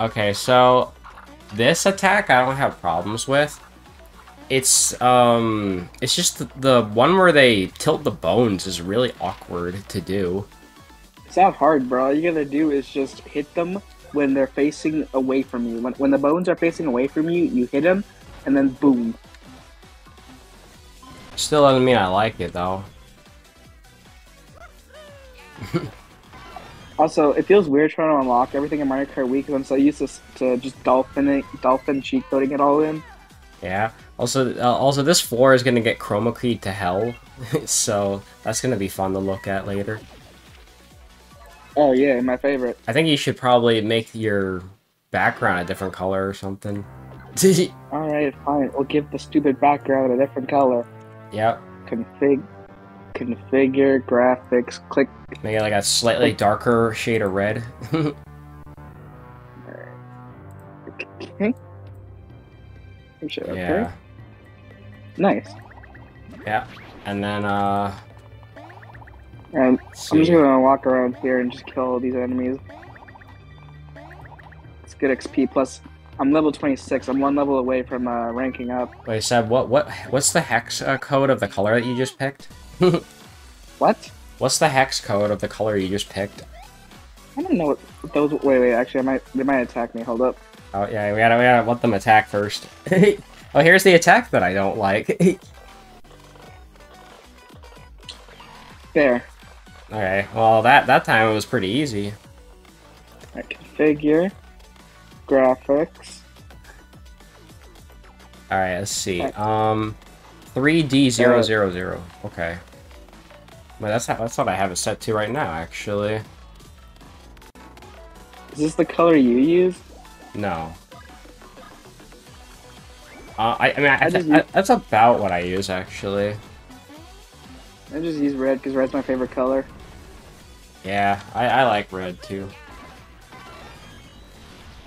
Okay, so this attack I don't have problems with. It's um, it's just the, the one where they tilt the bones is really awkward to do. It's not hard, bro. All you gotta do is just hit them when they're facing away from you. When, when the bones are facing away from you, you hit them, and then boom. Still doesn't mean I like it though. Also, it feels weird trying to unlock everything in Mario Kart Wii because I'm so used to, to just dolphin it, dolphin cheat coding it all in. Yeah. Also, uh, also this floor is gonna get chroma keyed to hell, so that's gonna be fun to look at later. Oh yeah, my favorite. I think you should probably make your background a different color or something. Alright, fine. We'll give the stupid background a different color. yep. Config, configure graphics. Click. Make it like a slightly darker shade of red. Okay. Sure, okay. yeah. Nice. Yeah. And then, uh... And I'm just gonna walk around here and just kill all these enemies. It's good XP. Plus, I'm level 26. I'm one level away from uh, ranking up. Wait, Seb, what, what, what's the hex uh, code of the color that you just picked? What? What's the hex code of the color you just picked? I don't know what those. Wait, wait. Actually, I might. They might attack me. Hold up. Oh, yeah, we gotta, we gotta let them attack first. oh, here's the attack that I don't like. There. okay, well, that, that time it was pretty easy. Alright, configure graphics. Alright, let's see. Um, 3D000. Okay. Well, that's, how, that's what I have it set to right now, actually. Is this the color you use? No. Uh, I, I mean, I, I just I- that's about what I use, actually. I just use red because red's my favorite color. Yeah, I, I like red, too.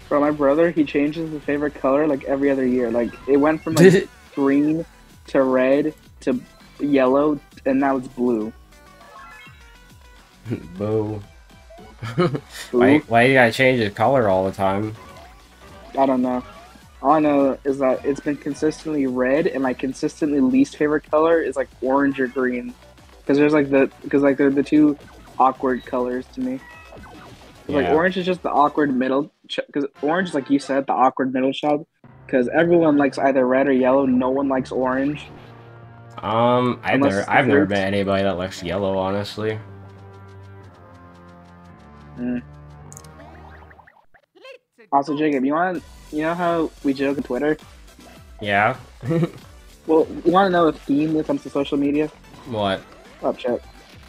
Bro, my brother, he changes his favorite color like every other year. Like it went from like green to red to yellow, and now it's blue. Boo. why, why you gotta change the color all the time? I don't know. All I know is that it's been consistently red, and my consistently least favorite color is like orange or green, because there's like the because like they're the two awkward colors to me. 'Cause, Like orange is just the awkward middle, because orange is like you said, the awkward middle child. Because everyone likes either red or yellow. No one likes orange. Um, I've Unless never, I've never met anybody that likes yellow, honestly. Mm. Also, Jacob, you want you know how we joke on Twitter? Yeah. Well, you want to know a theme when it comes to social media? what? Oh, shit.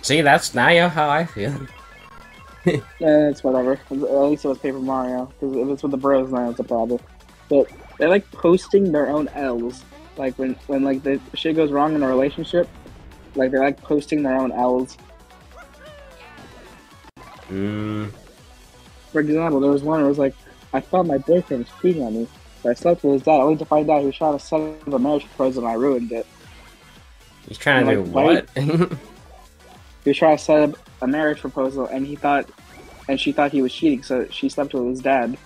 See, that's now you know how I feel. Yeah, it's whatever. At least it was Paper Mario. Because if it's with the bros, now it's a problem. But they're like posting their own L's. Like when when like the shit goes wrong in a relationship, like they're like posting their own L's. Mm, For example, there was one where it was like, I thought my boyfriend was cheating on me, but I slept with his dad only to find out he was trying to set up a marriage proposal and I ruined it. he's trying to do Like, what? He was trying to set up a marriage proposal and he thought, and she thought he was cheating, so she slept with his dad.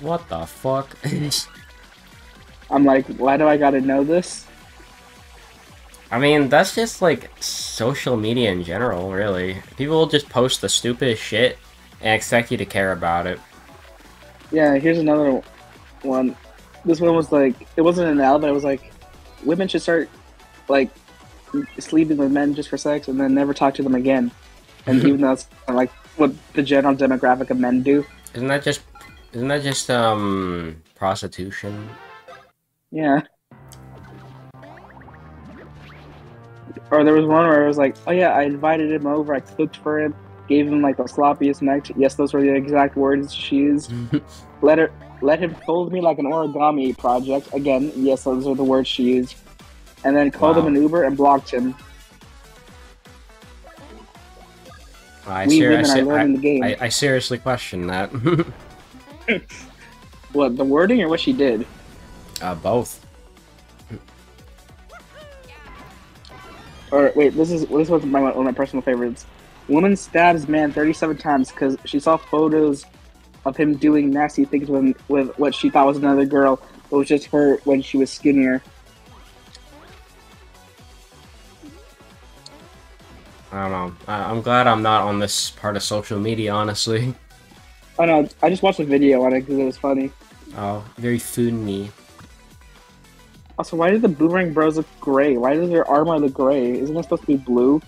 what the fuck? I'm like, why do I gotta know this? I mean, that's just like social media in general, really. People will just post the stupidest shit and expect you to care about it. Yeah, here's another one. This one was like, it wasn't an L, but it was like, women should start like sleeping with men just for sex and then never talk to them again. And even though that's like what the general demographic of men do. Isn't that just, isn't that just um prostitution? Yeah. Or there was one where it was like, oh yeah, I invited him over, I cooked for him, gave him like the sloppiest neck. Yes, those were the exact words she used. let her, let him fold me like an origami project. Again, yes, those are the words she used. And then called Wow. him an Uber and blocked him. I, we ser- I, ser- learning the game. I, I seriously question that. what the wording or what she did? uh, both. Or wait, this is this was my one of my personal favorites. Woman stabs man 37 times because she saw photos of him doing nasty things with with what she thought was another girl. but was just her when she was skinnier. I don't know. I, I'm glad I'm not on this part of social media, honestly. Oh no, I just watched a video on it because it was funny. Oh, very funny. Also, why did the Boomerang Bros look gray? Why does their armor look gray? Isn't it supposed to be blue?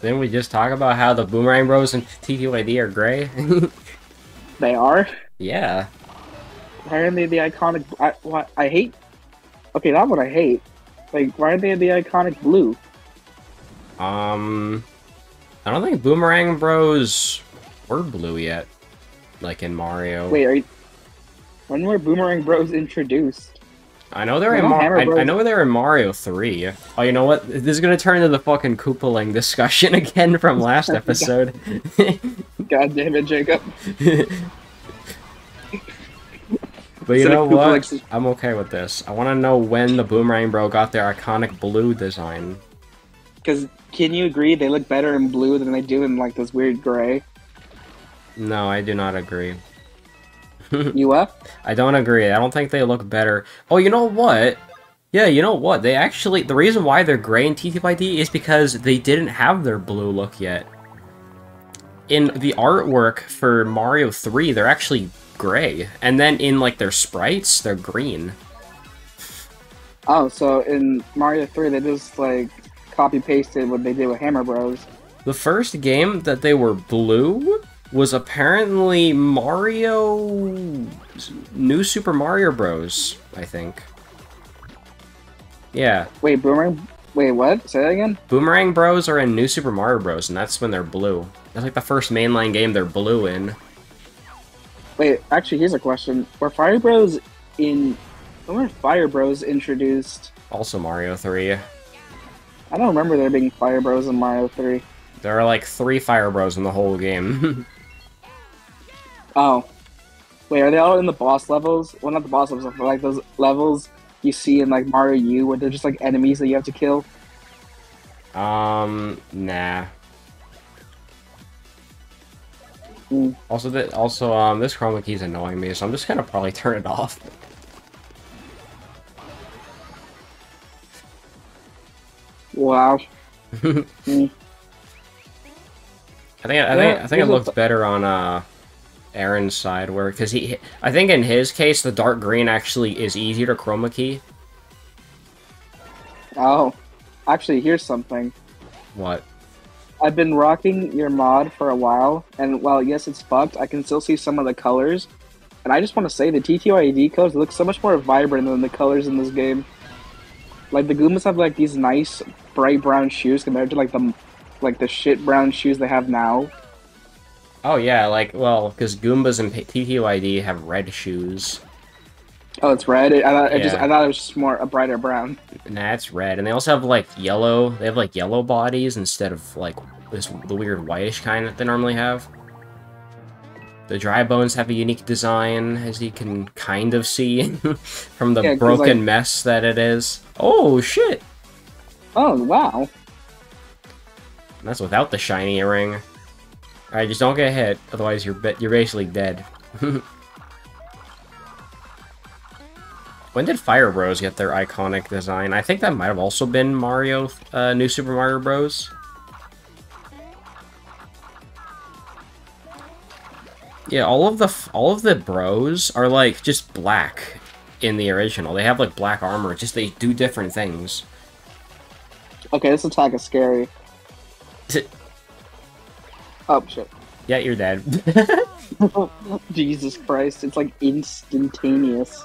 Didn't we just talk about how the Boomerang Bros and TTYD are gray? They are. yeah. Why aren't they the iconic? I, what I hate. Okay, that one I hate. Like, why aren't they the iconic blue? Um, I don't think Boomerang Bros were blue yet, like in Mario. Wait, are you, when were Boomerang Bros introduced? I know they're in Mar- I, I know they're in Mario 3. Oh, you know what? This is gonna turn into the fucking Koopaling discussion again from last episode. God damn it, Jacob. but you know what? I'm okay with this. I want to know when the Boomerang Bro got their iconic blue design. Because can you agree they look better in blue than they do in like this weird gray? No, I do not agree. You up? I don't agree. I don't think they look better. Oh, you know what? Yeah, you know what? They actually the reason why they're gray in TTYD is because they didn't have their blue look yet. In the artwork for Mario 3, they're actually gray, and then in like their sprites, they're green. Oh, so in Mario 3, they just like copy pasted what they did with Hammer Bros. The first game that they were blue was apparently Mario New Super Mario Bros, I think. Yeah, Wait, Boomerang. Wait, what? Say that again? Boomerang Bros are in New Super Mario Bros, and that's when they're blue. That's like the first mainline game they're blue in. Wait, actually, here's a question. Were Fire Bros in. When were Fire Bros introduced? Also Mario 3. I don't remember there being Fire Bros in Mario 3. There are like three Fire Bros in the whole game. Oh. Wait, are they all in the boss levels? Well, not the boss levels, but like those levels you see in like Mario U where they're just like enemies that you have to kill? um, nah. Hmm. Also, that also um, this chroma key is annoying me, so I'm just gonna probably turn it off. Wow. Hmm. I think I think Yeah, I think it looked better on uh Aaron's side where because he I think in his case the dark green actually is easier to chroma key. Oh. Actually, here's something. What? I've been rocking your mod for a while, and while yes, it's fucked, I can still see some of the colors. And I just want to say the TTYD colors look so much more vibrant than the colors in this game. Like the Goombas have like these nice bright brown shoes compared to like the like the shit brown shoes they have now. Oh yeah, like well, because Goombas and P- TTYD have red shoes. Oh, it's red. I thought, I just I thought it was just more a brighter brown. Nah, it's red, and they also have like yellow. They have like yellow bodies instead of like this the weird whitish kind that they normally have. The dry bones have a unique design, as you can kind of see from the Yeah, broken like- mess that it is. Oh shit! Oh wow. That's without the shiny earring. Alright, just don't get hit, otherwise you're you're basically dead. when did Fire Bros get their iconic design? I think that might have also been Mario, uh, New Super Mario Bros. Yeah, all of the f- all of the bros are like just black in the original. They have like black armor, just they do different things. Okay, this attack is scary. Oh shit. Yeah, you're dead. Jesus Christ, it's like instantaneous.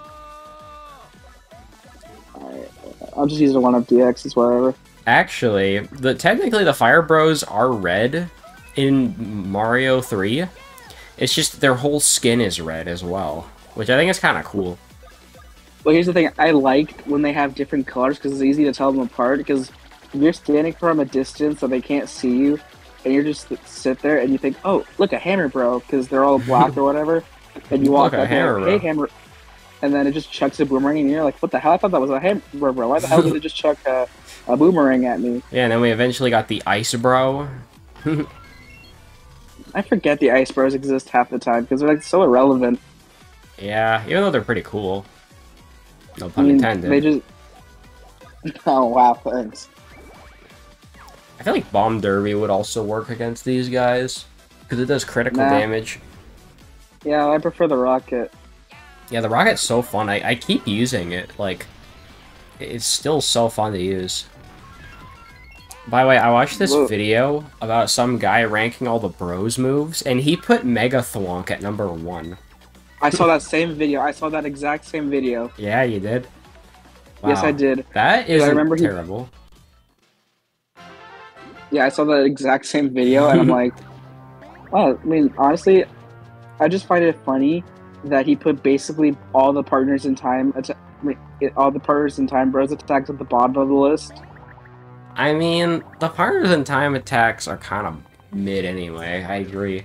Alright, I'll just use the one up DX, it's wherever. Actually, the technically the Fire Bros are red in Mario 3. It's just their whole skin is red as well, which I think is kind of cool. Well, here's the thing. I liked when they have different colors because it's easy to tell them apart. Because you're standing from a distance so they can't see you, and you're just sit there and you think, "Oh, look, a hammer, bro," because they're all black or whatever, and you walk Look, a up there, hammer, "Hey, hammer," and then it just chucks a boomerang, and you're like, "What the hell? I thought that was a hammer, bro. Why the hell did it just chuck a, a boomerang at me?" Yeah, and then we eventually got the Ice Bro. I forget the Ice Bros exist half the time because they're like so irrelevant. Yeah, even though they're pretty cool. No I pun mean, intended. they just. Oh wow! Thanks. I feel like Bomb Derby would also work against these guys because it does critical Nah. damage. Yeah, I prefer the rocket. Yeah, the rocket's so fun. I, I keep using it. Like, it's still so fun to use. By the way, I watched this Whoa. video about some guy ranking all the bros moves, and he put Mega Thwonk at number one. I saw that same video. I saw that exact same video. Yeah, you did. Yes, I did. That is remember he- terrible. Yeah, I saw that exact same video, and I'm like, wow. I mean, honestly, I just find it funny that he put basically all the partners in time, atta- I mean, it- all the partners in time bros attacks at the bottom of the list. I mean, the partners in time attacks are kind of mid anyway. I agree.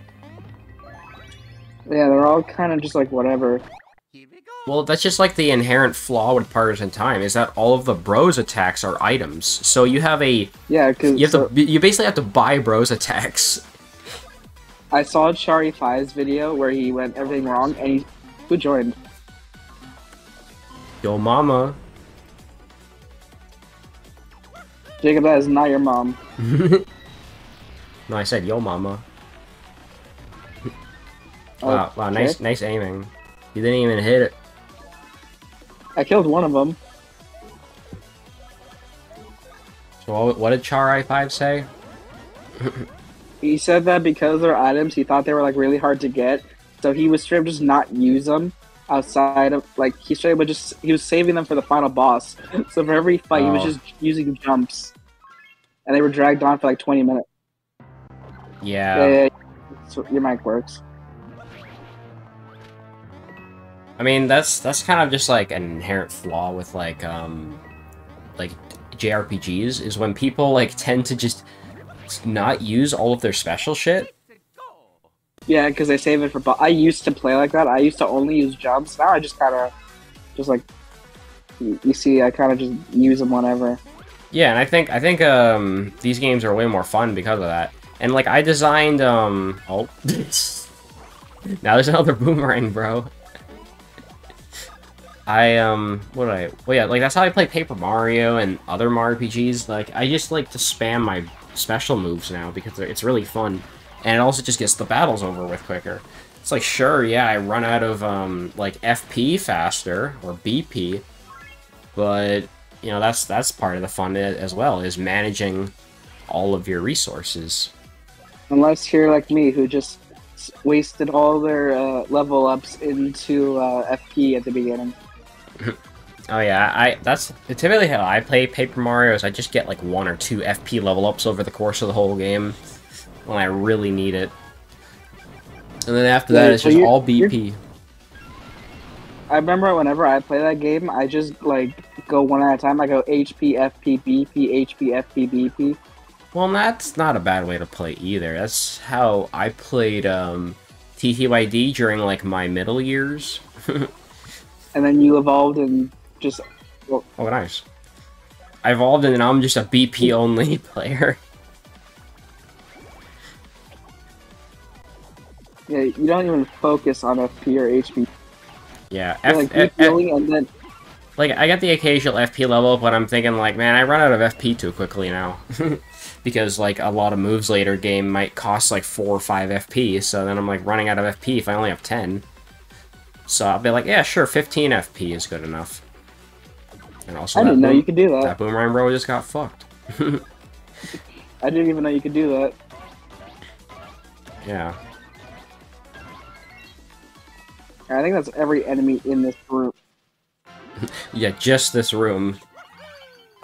Yeah, they're all kind of just like whatever. Well, that's just like the inherent flaw with partners in time is that all of the bros attacks are items. So you have a Yeah, because you have to you basically have to buy bros attacks. I saw Chari Fi's video where he went everything wrong, and he who joined. Yo, mama. Jacob, that is not your mom. no, I said yo, mama. Oh, Wow, wow, nice, nice aiming. You didn't even hit it. I killed one of them. So what, what did Char I5 say? He said that because they're items, he thought they were like really hard to get, so he was straight up just not use them outside of like he straight up just he was saving them for the final boss. So for every fight, he was Oh. just using jumps, and they were dragged on for like twenty minutes. Yeah. Yeah, yeah, yeah. So your mic works. I mean, that's that's kind of just like an inherent flaw with like um like JRPGs is when people like tend to just not use all of their special shit. Yeah, because they save it for. Bo- I used to play like that. I used to only use jumps. Now I just kind of, just like, you, you see, I kind of just use them whenever. Yeah, and I think I think um these games are way more fun because of that. And like I designed um oh now there's another boomerang, bro. I um what did I well yeah like that's how I play Paper Mario and other Mario RPGs. Like I just like to spam my special moves now because it's really fun, and it also just gets the battles over with quicker. It's like sure yeah I run out of um like FP faster or BP, but you know that's that's part of the fun as well is managing all of your resources. Unless you're like me, who just wasted all their uh, level ups into uh, FP at the beginning. Oh yeah, I that's typically how I play Paper Mario is I just get like one or two FP level ups over the course of the whole game when I really need it. And then after that it's so just all BP. I remember whenever I play that game, I just like go one at a time. I go HP, FP, BP, HP, FP, BP. Well, that's not a bad way to play either. That's how I played um TTYD during like my middle years. And then you evolved and just Oh, nice. I evolved and now I'm just a BP only player. yeah, you don't even focus on FP or HP. Yeah, F- like F- and then like I get the occasional FP level, but I'm thinking like, man, I run out of FP too quickly now. because like a lot of moves later game might cost like four or five FP, so then I'm like running out of FP if I only have ten. So I'll be like, yeah, sure, 15 FP is good enough. And also, I didn't know you could do that. that boomerang bro just got fucked. I didn't even know you could do that. Yeah. I think that's every enemy in this room. Yeah, just this room.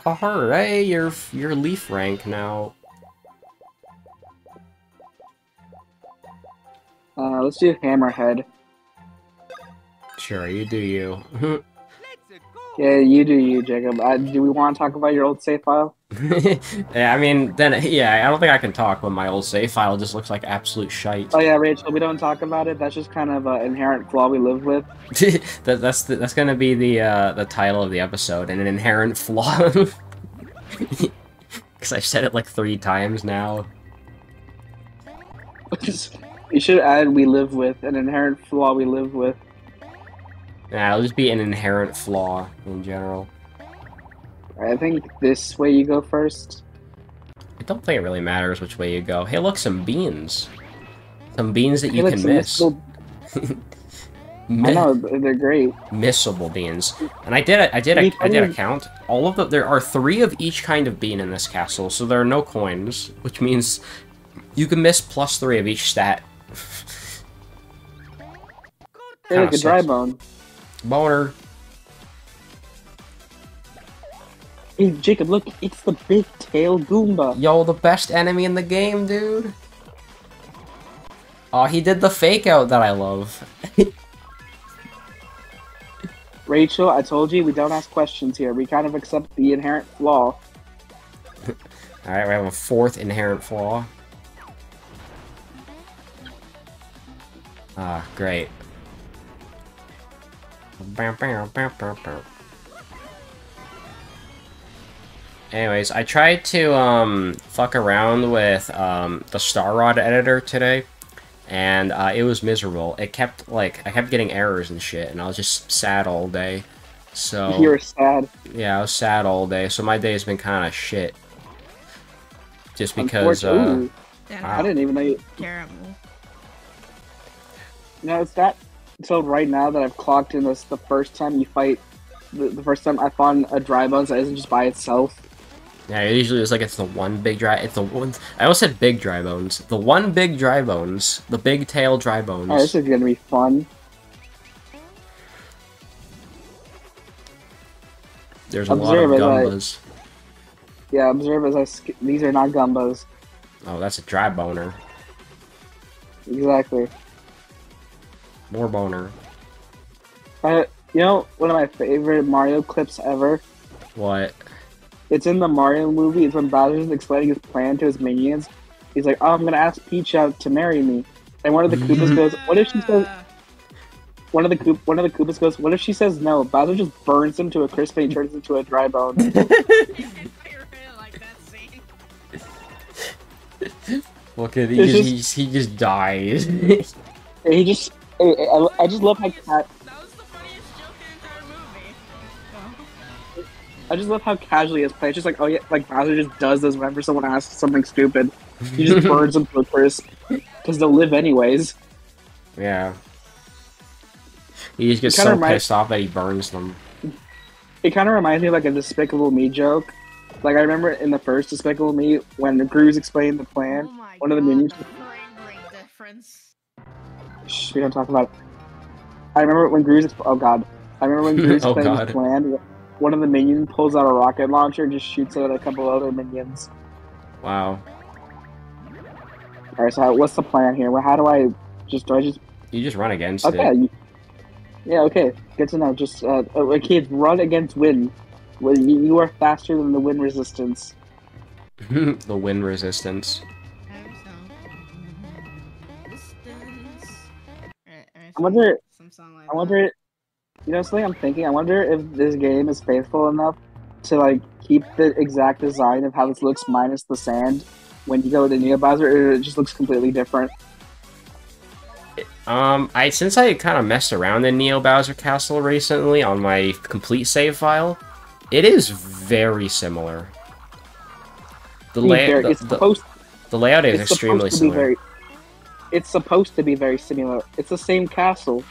Alright, you're you're leaf rank now. Uh, let's do Hammerhead. Sure, you do you. Yeah, you do you, Jacob. Uh, do we want to talk about your old save file? yeah, I mean, then yeah, I don't think I can talk when my old save file just looks like absolute shite. Oh yeah, Rachel. We don't talk about it. That's just kind of an inherent flaw we live with. that, that's the, that's gonna be the uh, the title of the episode, and an inherent flaw. Because I've said it like three times now. You should add "we live with" an inherent flaw we live with. Nah, it'll just be an inherent flaw in general. I think this way you go first. I don't think it really matters which way you go. Hey, look, some beans. Some beans that you Hey, can miss. some I know they're great. missable beans. And I did a, I did a, I did a count. All of the there are three of each kind of bean in this castle, so there are no coins, which means you can miss plus three of each stat. Hey, like a dry bone. Boner. Hey, Jacob, look, it's the big tail Goomba. Yo, the best enemy in the game, dude. Oh, he did the fake out that I love. Rachel, I told you we don't ask questions here. We kind of accept the inherent flaw. Alright, we have a fourth inherent flaw. Ah, great. Anyways, I tried to um, fuck around with um, the Star Rod editor today, and uh, it was miserable. It kept like I kept getting errors and shit, and I was just sad all day. So You're sad. yeah, I was sad all day, so my day's been kind of shit. Just because, Unfortunately- uh, Ooh, Then I didn't even know you. terrible. No, it's that. So right now that I've clocked in this, the first time you fight, the, the first time I found a dry bones that isn't just by itself. yeah, usually it's like it's the one big dry, it's the one, I almost said big dry bones. The one big dry bones, the big tail dry bones. Oh, this is gonna be fun. There's a lot of observe as I- Yeah, observe as I. Sk- these are not Goombas. Oh, that's a dry boner. Exactly. More boner. Uh, you know, one of my favorite Mario clips ever. What? It's in the Mario movie. It's when Bowser's explaining his plan to his minions. He's like, "Oh, I'm gonna ask Peach out to marry me," and one of the Koopas goes, "What if she says?" One of the Koop- one of the Koopas goes, "What if she says no?" Bowser just burns him to a crisp and he turns into a dry bone. I really like that scene. Look at he just, just- he just dies. He just, I, I, I just love how cat, That was the funniest joke in the entire movie. I just love how casually it's played. It's just like, oh yeah, like Bowser just does this whenever someone asks something stupid. He just burns them to a crisp because they'll live anyways. yeah. He just gets so remind- pissed off that he burns them. It kind of reminds me of like a Despicable Me joke. Like I remember in the first Despicable Me when the Gru's explained the plan. oh my one of the God, minions- The frame rate difference. Shh, we don't talk about. It. I remember when Gru's. Oh god. I remember when Gru's Oh, explained God. his plan. One of the minions pulls out a rocket launcher and just shoots it at a couple other minions. Wow. All right, so what's the plan here? Well, how do I just do I just You just run against okay? it. you- Yeah, okay. Good to know. Just uh, uh, kids, run against wind. Well, you, you are faster than the wind resistance. the wind resistance. I wonder. Some song like I wonder. You know something I'm thinking. I wonder if this game is faithful enough to like keep the exact design of how this looks minus the sand when you go to Neo Bowser, or it just looks completely different. Um, I since I kind of messed around in Neo Bowser Castle recently on my complete save file, it is very similar. The, Be very- the, the, the layout is extremely supposed to be similar. very. It's supposed to be very similar. It's the same castle.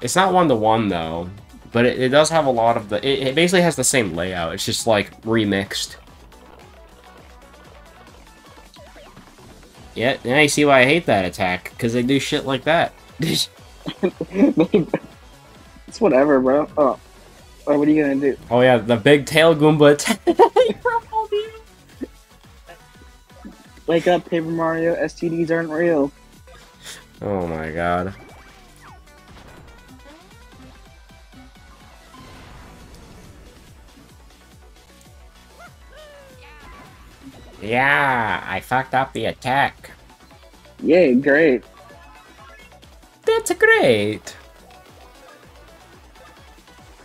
It's not one to one though, but it, it does have a lot of the. It, it basically has the same layout. It's just like remixed. Yeah, now you see why I hate that attack because they do shit like that. it's whatever, bro. Oh. Oh, what are you gonna do? oh yeah, the big tail Goomba attack. Wake up, Paper Mario. STDs aren't real. oh my god. Yeah, I fucked up the attack. Yay, great. That's great.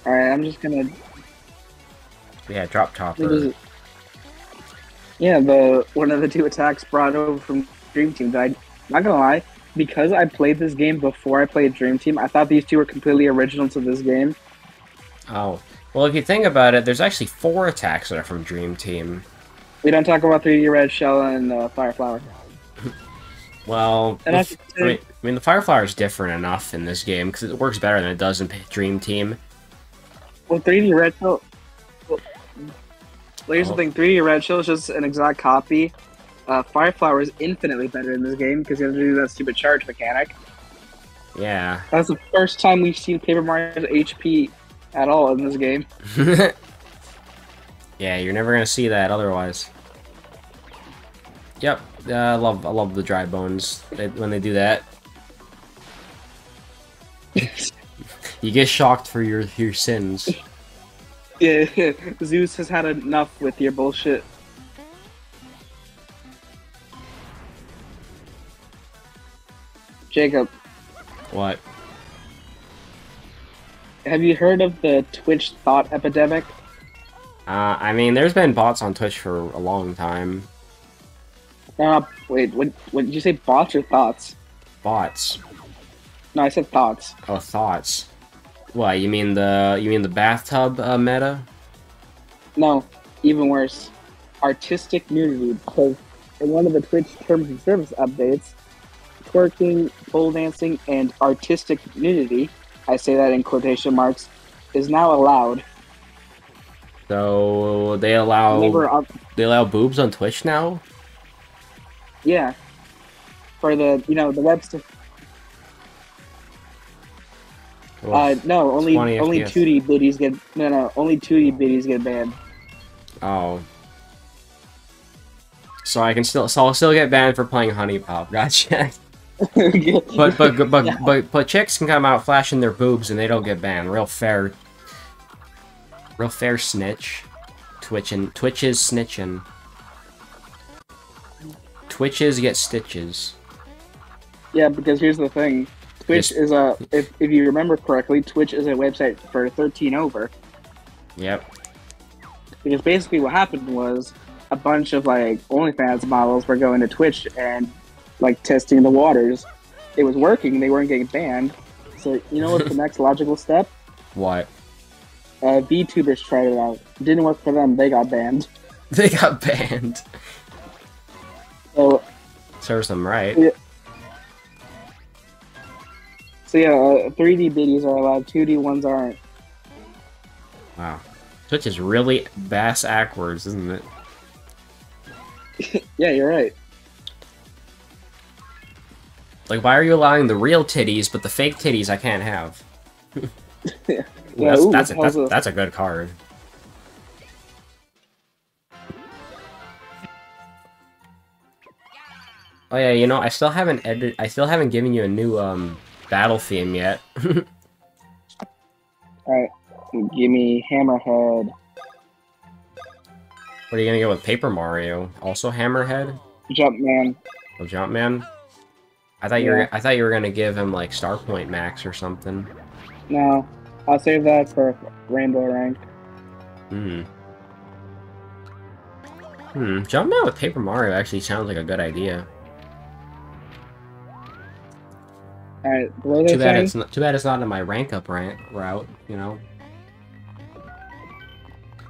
Alright, I'm just gonna. Yeah, Dropchopper. Yeah, the one of the two attacks brought over from Dream Team died. Not gonna lie, because I played this game before I played Dream Team, I thought these two were completely original to this game. Oh. Well, if you think about it, there's actually four attacks that are from Dream Team. We don't talk about 3D Red Shell and uh, Fireflower. Well, And I I, mean, I mean, the Fireflower is different enough in this game because it works better than it does in Dream Team. Well, 3D Red Shell. Well, here's Oh. the thing: 3D Red Shell is just an exact copy. Uh, Fireflower is infinitely better in this game because you have to do that stupid charge mechanic. Yeah. That's the first time we've seen Paper Mario's HP at all in this game. yeah, you're never gonna see that otherwise. Yep, uh, I love I love the dry bones they, when they do that. you get shocked for your your sins. Yeah, Zeus has had enough with your bullshit. Jacob, What? have you heard of the Twitch thought epidemic? Uh, I mean, there's been bots on Twitch for a long time. Uh, wait, what, what did you say? Bots or thoughts? Bots. No, I said thoughts. Oh, thoughts. What? You mean the you mean the bathtub uh, meta? No, even worse. Artistic nudity. Because in one of the Twitch terms of service updates, twerking, pole dancing, and artistic nudity, I say that in quotation marks, is now allowed. So they allow up, they allow boobs on Twitch now. yeah. For the, you know, the website. Uh, no, only only 2D biddies get no no only 2D biddies get banned. Oh. So I can still, so I'll still get banned for playing HuniePop. Gotcha. But but but Yeah. but but chicks can come out flashing their boobs and they don't get banned. Real fair. Real fair snitch. Twitching. Twitches snitching. Twitches get stitches. Yeah, because here's the thing. Twitch Yes. is a if, if you remember correctly, Twitch is a website for 13 over. Yep. Because basically what happened was a bunch of like OnlyFans models were going to Twitch and like testing the waters. It was working, they weren't getting banned. So you know what's the next logical step? What? Uh, VTubers tried it out. Didn't work for them, they got banned. They got banned. So Serves them right. Yeah. So yeah, uh, 3D biddies are allowed, 2D ones aren't. Wow. Twitch is really bass backwards, isn't it? Yeah, you're right. Like, why are you allowing the real titties, but the fake titties I can't have? Ooh, Yeah, that's, ooh, that's, a, that's, a- that's a good card. Oh yeah, you know, I still haven't edit. I still haven't given you a new um battle theme yet. Alright, give me Hammerhead. what are you gonna go with Paper Mario? Also Hammerhead? Jumpman. Oh, Jumpman? I thought you were. I thought you were gonna give him like Star Point Max or something. No, I'll save that for Rainbow Rank. Hmm. Hmm. Jumpman with Paper Mario actually sounds like a good idea. Alright, what was Too bad saying? it's not. Too bad it's not in my rank up rank route. You know.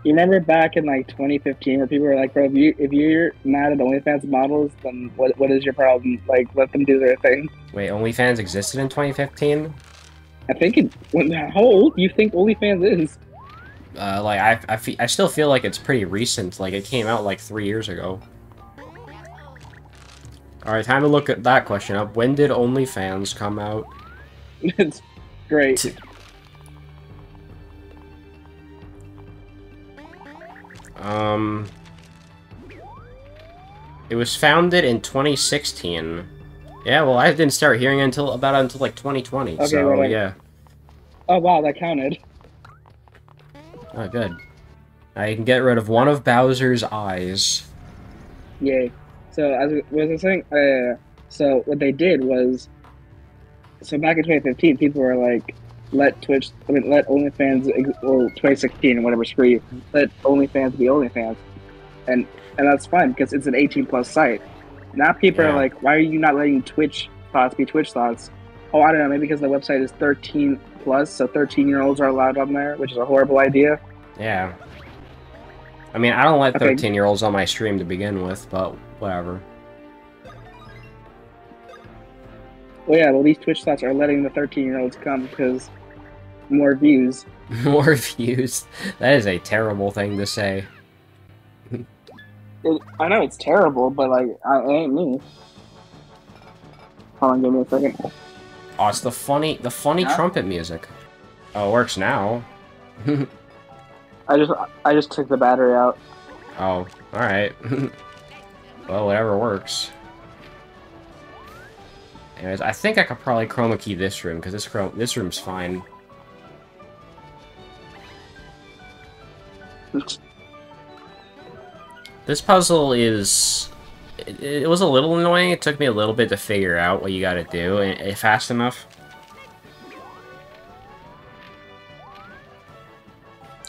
You remember back in like 2015 where people were like, bro, if, you, if you're mad at OnlyFans models, then what, what is your problem? Like, let them do their thing. Wait, OnlyFans existed in 2015. I think it. when- How old do you think OnlyFans is? Uh, like I, I, fe- I still feel like it's pretty recent. Like it came out like three years ago. All right, time to look at that question up. When did OnlyFans come out? it's great. T- Um, it was founded in 2016. Yeah, well, I didn't start hearing until about until like 2020. Okay, so right, right. yeah, Oh, wow, that counted. oh good. Now you can get rid of one of Bowser's eyes. Yay. So, as was I saying? Uh, so, what they did was. So, back in 2015, people were like, let Twitch, I mean, let OnlyFans, ex- or 2016, whatever, screw you, let OnlyFans be OnlyFans. And and that's fine because it's an 18 plus site. Now people Yeah. are like, why are you not letting Twitch thoughts be Twitch thoughts. Oh, I don't know. Maybe because the website is 13 plus, so 13 year olds are allowed on there, which is a horrible idea. Yeah. I mean, I don't let Okay. 13 year olds on my stream to begin with, but whatever. Well, yeah, well, these Twitch thoughts are letting the 13 year olds come because more views. More views. That is a terrible thing to say. It, I know it's terrible, but like, I, it ain't me. Hold on, give me a second. Oh, it's the funny, the funny Huh? trumpet music. Oh, it works now. I just, I just took the battery out. Oh, alright. well, whatever works. Anyways, I think I could probably chroma key this room, because this, this room's fine. This puzzle is... It, it was a little annoying. It took me a little bit to figure out what you gotta do eh, eh, fast enough.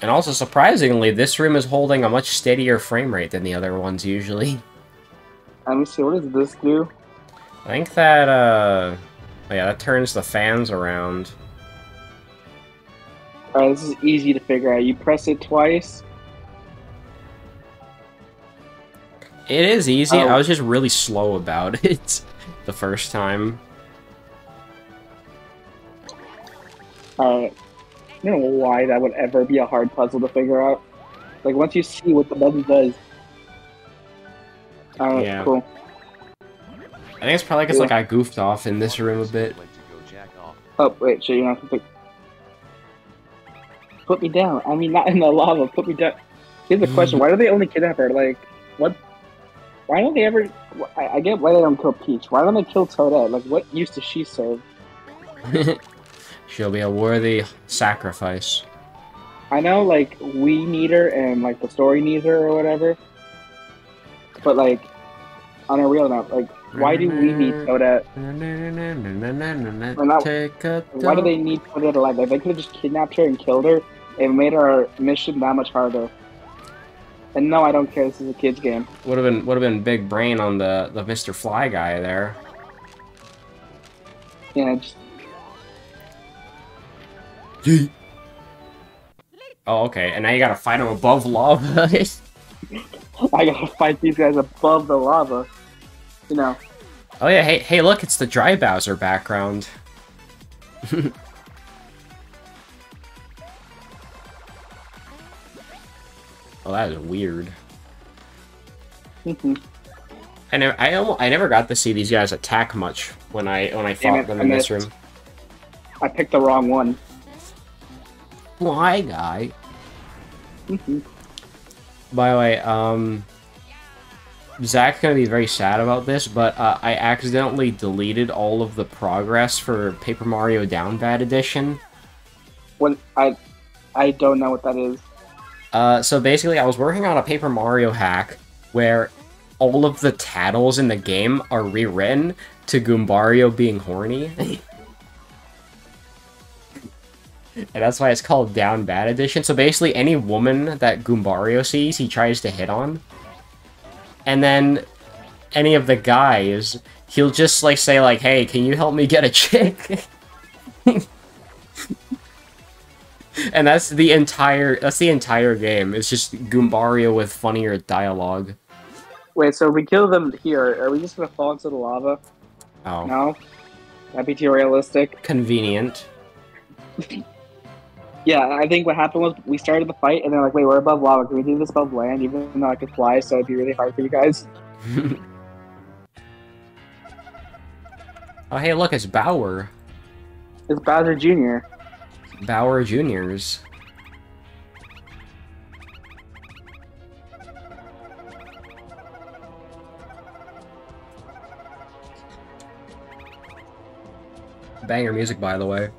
And also, surprisingly, this room is holding a much steadier frame rate than the other ones usually. Let me see, what does this do? I think that, uh... oh yeah, that turns the fans around. Alright, this is easy to figure out. You press it twice. It is easy, Oh. I was just really slow about it the first time. Alright. I don't know why that would ever be a hard puzzle to figure out. Like, once you see what the button does. Oh, Alright, Yeah. cool. I think it's probably because, like, I goofed off in this room a bit. Oh, wait, so you're not supposed to... Put me down. I mean, not in the lava. Put me down. Here's the hmm. question. Why do they only kidnap her? Like, what... Why don't they ever... I, I get why they don't kill Peach. Why don't they kill Toadette? Like, what use does she serve? She'll be a worthy sacrifice. I know, like, we need her and, like, the story needs her or whatever. But, like, on a real note, like, why do we need Toadette? not- Why do they need Toadette alive? Like, they could have just kidnapped her and killed her and made our mission that much harder. And no, I don't care. This is a kid's game. Would have been would have been big brain on the the Mr. Fly guy there. Yeah, just, Oh, okay. And now you gotta fight him above lava. I gotta fight these guys above the lava. You know, oh yeah. Hey, hey, look! It's the Dry Bowser background. oh, that is weird. Mhm. I never, I almost, I never got to see these guys attack much when I when I Damn fought it, them I in this room. I picked the wrong one. Why, guy? By the way, um, Zach's gonna be very sad about this, but uh, I accidentally deleted all of the progress for Paper Mario Down Bad Edition. When I, I don't know what that is. Uh, so basically, I was working on a Paper Mario hack where all of the tattles in the game are rewritten to Goombario being horny. and that's why it's called Down Bad Edition. So basically, any woman that Goombario sees, he tries to hit on. And then any of the guys, he'll just like say like, "Hey, can you help me get a chick?" and that's the entire that's the entire game. It's just Goombario with funnier dialogue. Wait, so we kill them here, are we just gonna fall into the lava? Oh, No? That'd be too realistic. convenient. Yeah, I think what happened was we started the fight, and they're like, wait, we're above lava. Can we do this above land? Even though I could fly, so it'd be really hard for you guys. oh, hey, look, it's Bauer. It's Bowser Jr. Bauer Juniors. Banger music, by the way.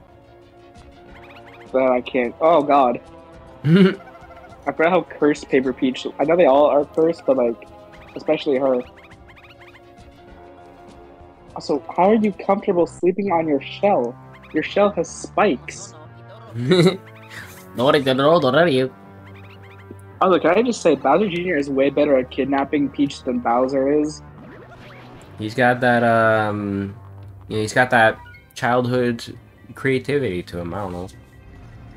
But I can't. Oh, God. I forgot how cursed Paper Peach. I know they all are cursed, but like, especially her. Also, how are you comfortable sleeping on your shell? Your shell has spikes. Nobody did it all already. Also, can I just say Bowser Jr. is way better at kidnapping Peach than Bowser is? He's got that, um... You know, he's got that childhood creativity to him. I don't know.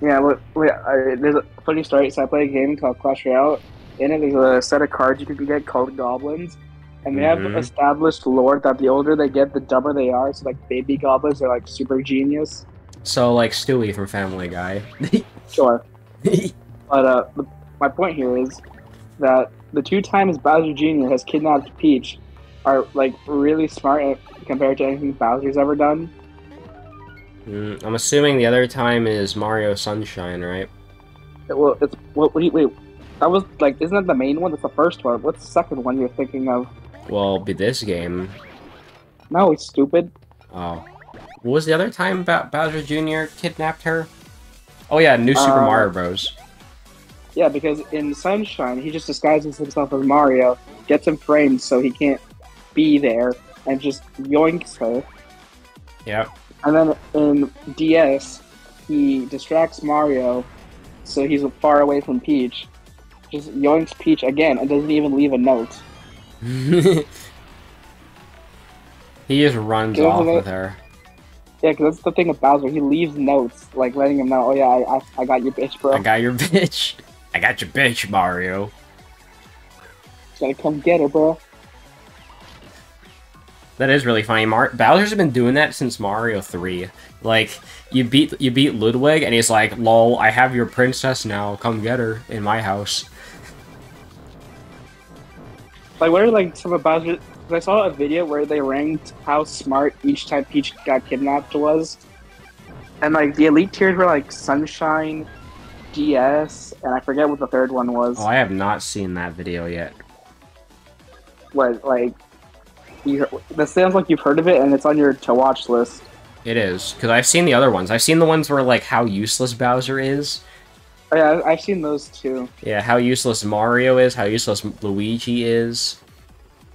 Yeah, wait, wait I, there's a funny story. So I play a game called Clash Royale. In it, there's a set of cards you can get called goblins, and they Mhm. have established lore that the older they get, the dumber they are. So like baby goblins are like super genius. So like Stewie from Family Guy. Sure, but uh, the, my point here is that the two times Bowser Jr. has kidnapped Peach are like really smart compared to anything Bowser's ever done. Mm, I'm assuming the other time is Mario Sunshine, right? Well, it's what? What do you wait? That was like, isn't that the main one? That's the first one. What's the second one you're thinking of? Well, be this game. No, it's stupid. Oh. What was the other time ba- Bowser Jr. kidnapped her? Oh yeah, New Super Uh, Mario Bros. Yeah, because in Sunshine, he just disguises himself as Mario, gets him framed so he can't be there, and just yoinks her. Yep. And then in DS, he distracts Mario so he's far away from Peach. Just yoinks Peach again and doesn't even leave a note. he just runs off with her. Yeah, because that's the thing with Bowser. He leaves notes, like letting him know, oh yeah, I, I, I got your bitch, bro. I got your bitch. I got your bitch, Mario. Gotta come get her, bro. That is really funny. Mar- Bowser's been doing that since Mario 3. Like, you beat you beat Ludwig, and he's like, "Lol, I have your princess now. Come get her in my house." Like, what are like some of Bowser? I saw a video where they ranked how smart each time Peach got kidnapped was, and like the elite tiers were like Sunshine, DS, and I forget what the third one was. Oh, I have not seen that video yet. What like you? That sounds like you've heard of it, and it's on your to watch list. It is because I've seen the other ones. I've seen the ones where like how useless Bowser is. Oh, yeah, I've seen those too. Yeah, how useless Mario is. How useless Luigi is.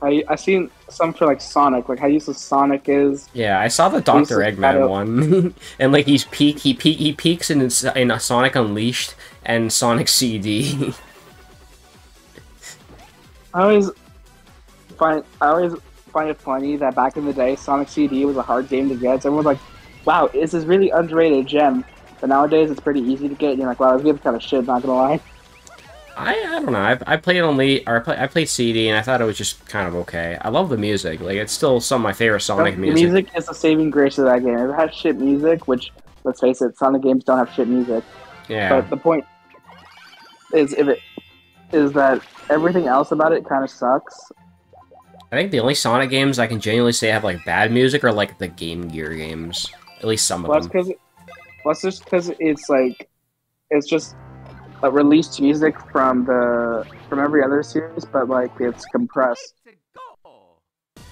I I seen some for like Sonic, like how useless Sonic is. Yeah, I saw the Doctor Eggman one, and like he's peak. He peak. He peaks in in a Sonic Unleashed and Sonic CD. I always find I always find it funny that back in the day, Sonic CD was a hard game to get. So everyone's like, "Wow, this is really underrated gem." But nowadays, it's pretty easy to get. And you're like, "Wow, this game's kind of shit." Not gonna lie. I, I don't know. I, I played only or I, play, I played CD and I thought it was just kind of okay. I love the music. Like it's still some of my favorite Sonic the music. The music is the saving grace of that game. It has shit music, which let's face it, Sonic games don't have shit music. Yeah. But the point is, if it is that everything else about it kind of sucks. I think the only Sonic games I can genuinely say have like bad music are like the Game Gear games. At least some of Well, that's them. because well, it's just because it's like it's just uh, released music from the from every other series, but like it's compressed.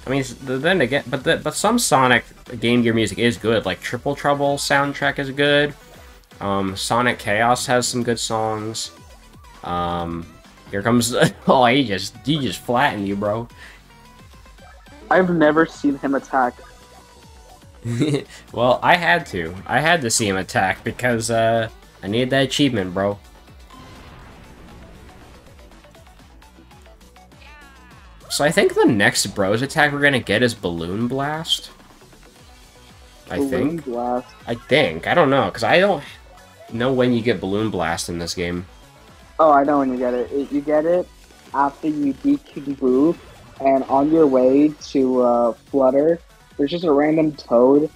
I mean, then again, but the, but some Sonic Game Gear music is good. Like Triple Trouble soundtrack is good. Um, Sonic Chaos has some good songs. Um, here comes oh he just he just flattened you, bro. I've never seen him attack. well, I had to. I had to see him attack because uh, I needed that achievement, bro. So I think the next Bros attack we're gonna get is Balloon Blast. I Balloon think. Blast. I think. I don't know, because I don't know when you get Balloon Blast in this game. Oh, I know when you get it. it you get it after you beat King Boo, and on your way to uh, Flutter, there's just a random Toad,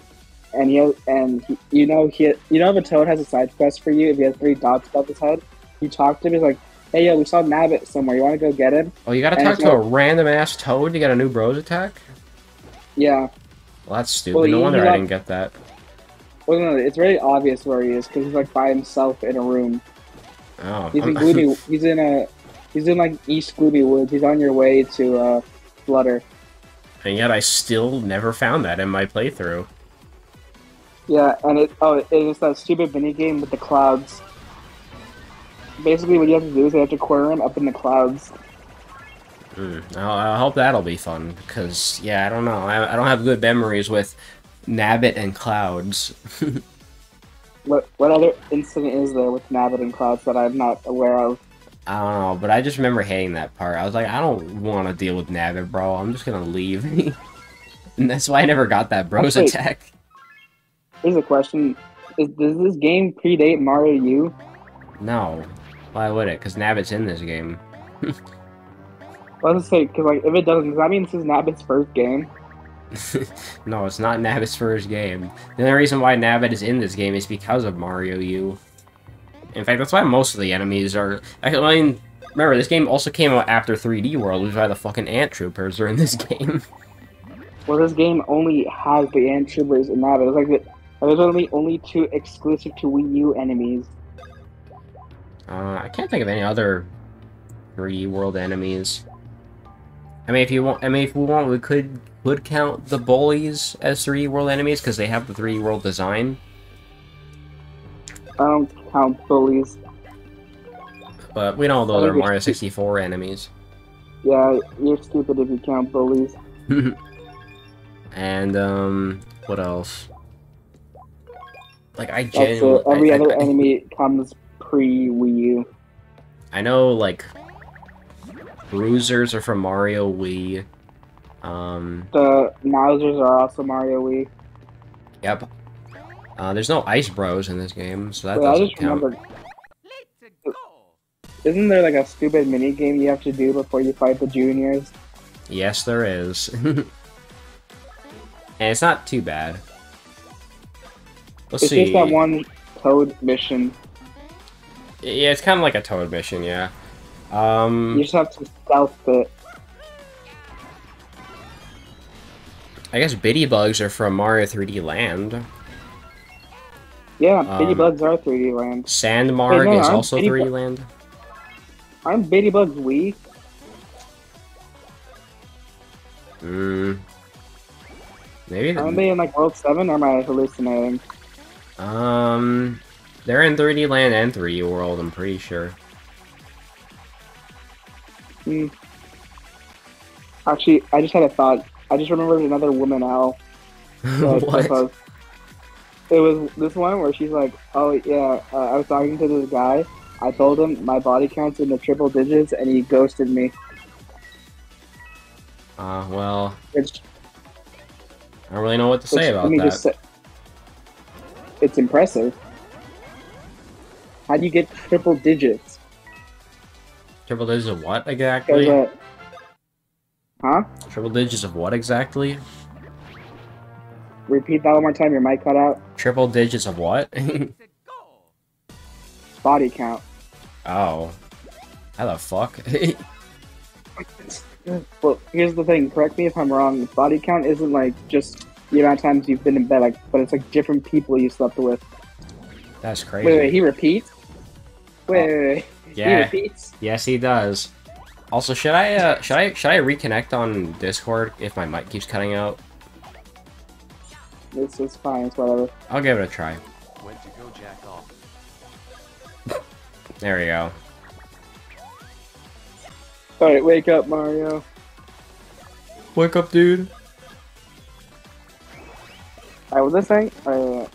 and he and he, you know he you know if a Toad has a side quest for you if he has three dots above his head, you talk to him. He's like, "Hey, yo, we saw Nabbit somewhere. You want to go get him?" Oh, you gotta talk it's to a random ass toad to get a new Bros attack? Yeah. Well, that's stupid. Well, no wonder I got- didn't get that. Well, no, it's very obvious where he is because he's like by himself in a room. Oh. He's in Gloomy. he's in a. He's in like East Gloomy Woods. He's on your way to uh, Flutter. and yet I still never found that in my playthrough. Yeah, and it oh it is that stupid mini game with the clouds. Basically, what you have to do is you have to corner him up in the clouds. I, I hope that'll be fun, because, yeah, I don't know. I, I don't have good memories with Nabbit and Clouds. What what other incident is there with Nabbit and clouds that I'm not aware of? I don't know, but I just remember hating that part. I was like, I don't want to deal with Nabbit, bro. I'm just gonna leave. And that's why I never got that bros Wait. attack. Here's a question: Is does this game predate Mario U? No. Why would it? Because Nabbit's in this game. Let's say because like if it doesn't, does that mean this is Nabbit's first game? no, it's not Nabbit's first game. The only reason why Nabbit is in this game is because of Mario U. In fact, that's why most of the enemies are. I mean, remember this game also came out after 3D World, which is why the fucking Ant Troopers are in this game. Well, this game only has the Ant Troopers and Nabbit. It's like the, there's only only two exclusive to Wii U enemies. Uh, I can't think of any other 3D World enemies. I mean, if you want, I mean, if we want, we could would count the bullies as 3D World enemies because they have the 3D World design. I don't count bullies. But we know those I are Mario 64 enemies. Yeah, you're stupid if you count bullies. and um, what else? Like I genuinely, it. Every I, other I, enemy comes pre Wii U. I know like Broozers are from Mario Wii. Um, The Mausers are also Mario Wii. yep. Uh, there's no Ice Bros in this game, so that Wait, doesn't count. Isn't there like a stupid mini game you have to do before you fight the juniors? Yes, there is. and it's not too bad. Let's It's see. just that one Toad mission. Yeah, it's kind of like a Toad mission, yeah. Um, You just have to stealth it. I guess Biddybuds are from Mario 3D Land. Yeah, Um, Bugs are 3D land. Sandmarg Wait, no, is aren't also Bitty 3D Bu- Land. Aren't Biddybuds Wii? Mm. Maybe. Aren't they in like World 7 or am I hallucinating? Um, they're in 3D Land and 3D World. I'm pretty sure. Hmm. Actually, I just had a thought. I just remembered another woman owl. that what? It was this one where she's like, "Oh yeah, uh, I was talking to this guy. I told him my body count's in the triple digits, and he ghosted me." Uh, well, Which, I don't really know what to say about that. say, it's impressive. How do you get triple digits? Triple digits of what exactly? uh, huh? Triple digits of what exactly? Repeat that one more time. Your mic cut out. Triple digits of what? Body count. oh. How the fuck? Well, here's the thing. Correct me if I'm wrong. Body count isn't like just the amount of times you've been in bed, like, but it's like different people you slept with. That's crazy. Wait, wait, he repeats. Wait, wait, wait. He repeats. Yes, he does. Also, should I uh, should I should I reconnect on Discord if my mic keeps cutting out? It's it's fine. It's whatever. I'll give it a try. Went to go jack off. There we go. All right, wake up, Mario. Wake up, dude. I was just saying. Uh,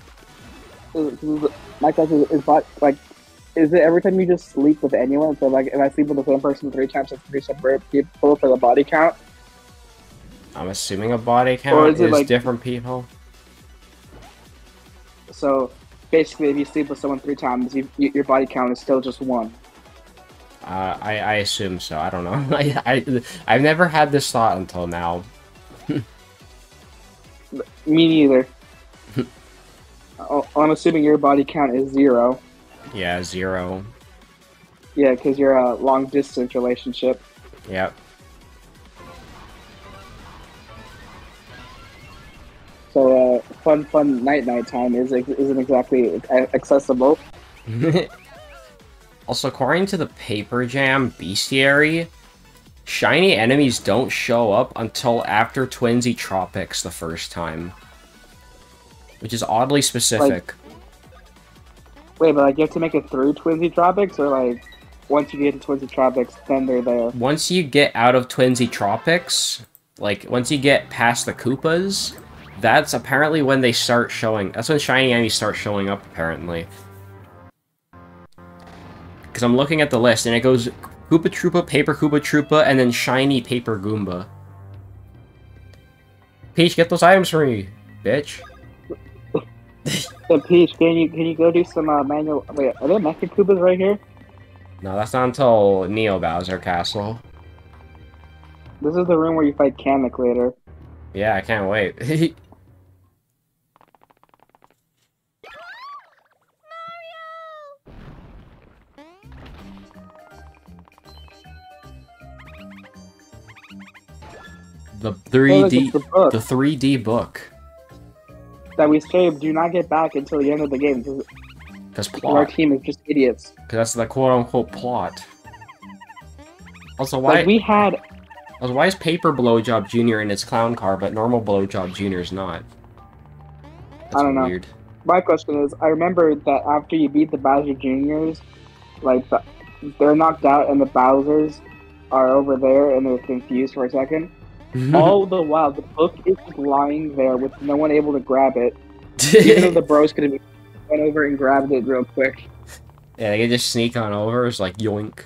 is- is- my question is, is like, is it every time you just sleep with anyone? So like, if I sleep with the same person three times, it's three separate people for the body count. I'm assuming a body count is it is like- different people. So basically, if you sleep with someone three times, you, you, your body count is still just one. Uh, I I assume so. I don't know. I, I I've never had this thought until now. Me neither. oh, I'm assuming your body count is zero. Yeah, zero. Yeah, because you're a long distance relationship. Yep. So uh, fun, fun night night time is isn't exactly accessible. also, according to the Paper Jam Bestiary, shiny enemies don't show up until after Twinsy Tropics the first time. Which is oddly specific. Wait, but like you have to make it through Twinsy Tropics, or like once you get to Twinsy Tropics, then they're there. once you get out of Twinsy Tropics, like once you get past the Koopas, that's apparently when they start showing. That's when shiny enemies start showing up, apparently. Because I'm looking at the list and it goes Koopa Troopa, Paper Koopa Troopa, and then shiny Paper Goomba. Peach, get those items for me, bitch. So Peach, can you can you go do some uh, manual? Wait, are there Mecha Koopas right here? No, that's not until Neo Bowser Castle. This is the room where you fight Kamek later. Yeah, I can't wait. the 3D it's the book the 3D book. that we saved. Do not get back until the end of the game because Cause our team is just idiots. Cause that's the quote unquote plot. Also, why? Like we had also, why is Paper Blowjob Junior in his clown car, but normal Blowjob Junior is not? That's I don't know. my question is, I remember that after you beat the Bowser Juniors, like the, they're knocked out and the Bowsers are over there and they're confused for a second. All the while, the book is lying there with no one able to grab it. Even though the bros could have went over and grabbed it real quick, yeah, they can just sneak on over. It's like yoink.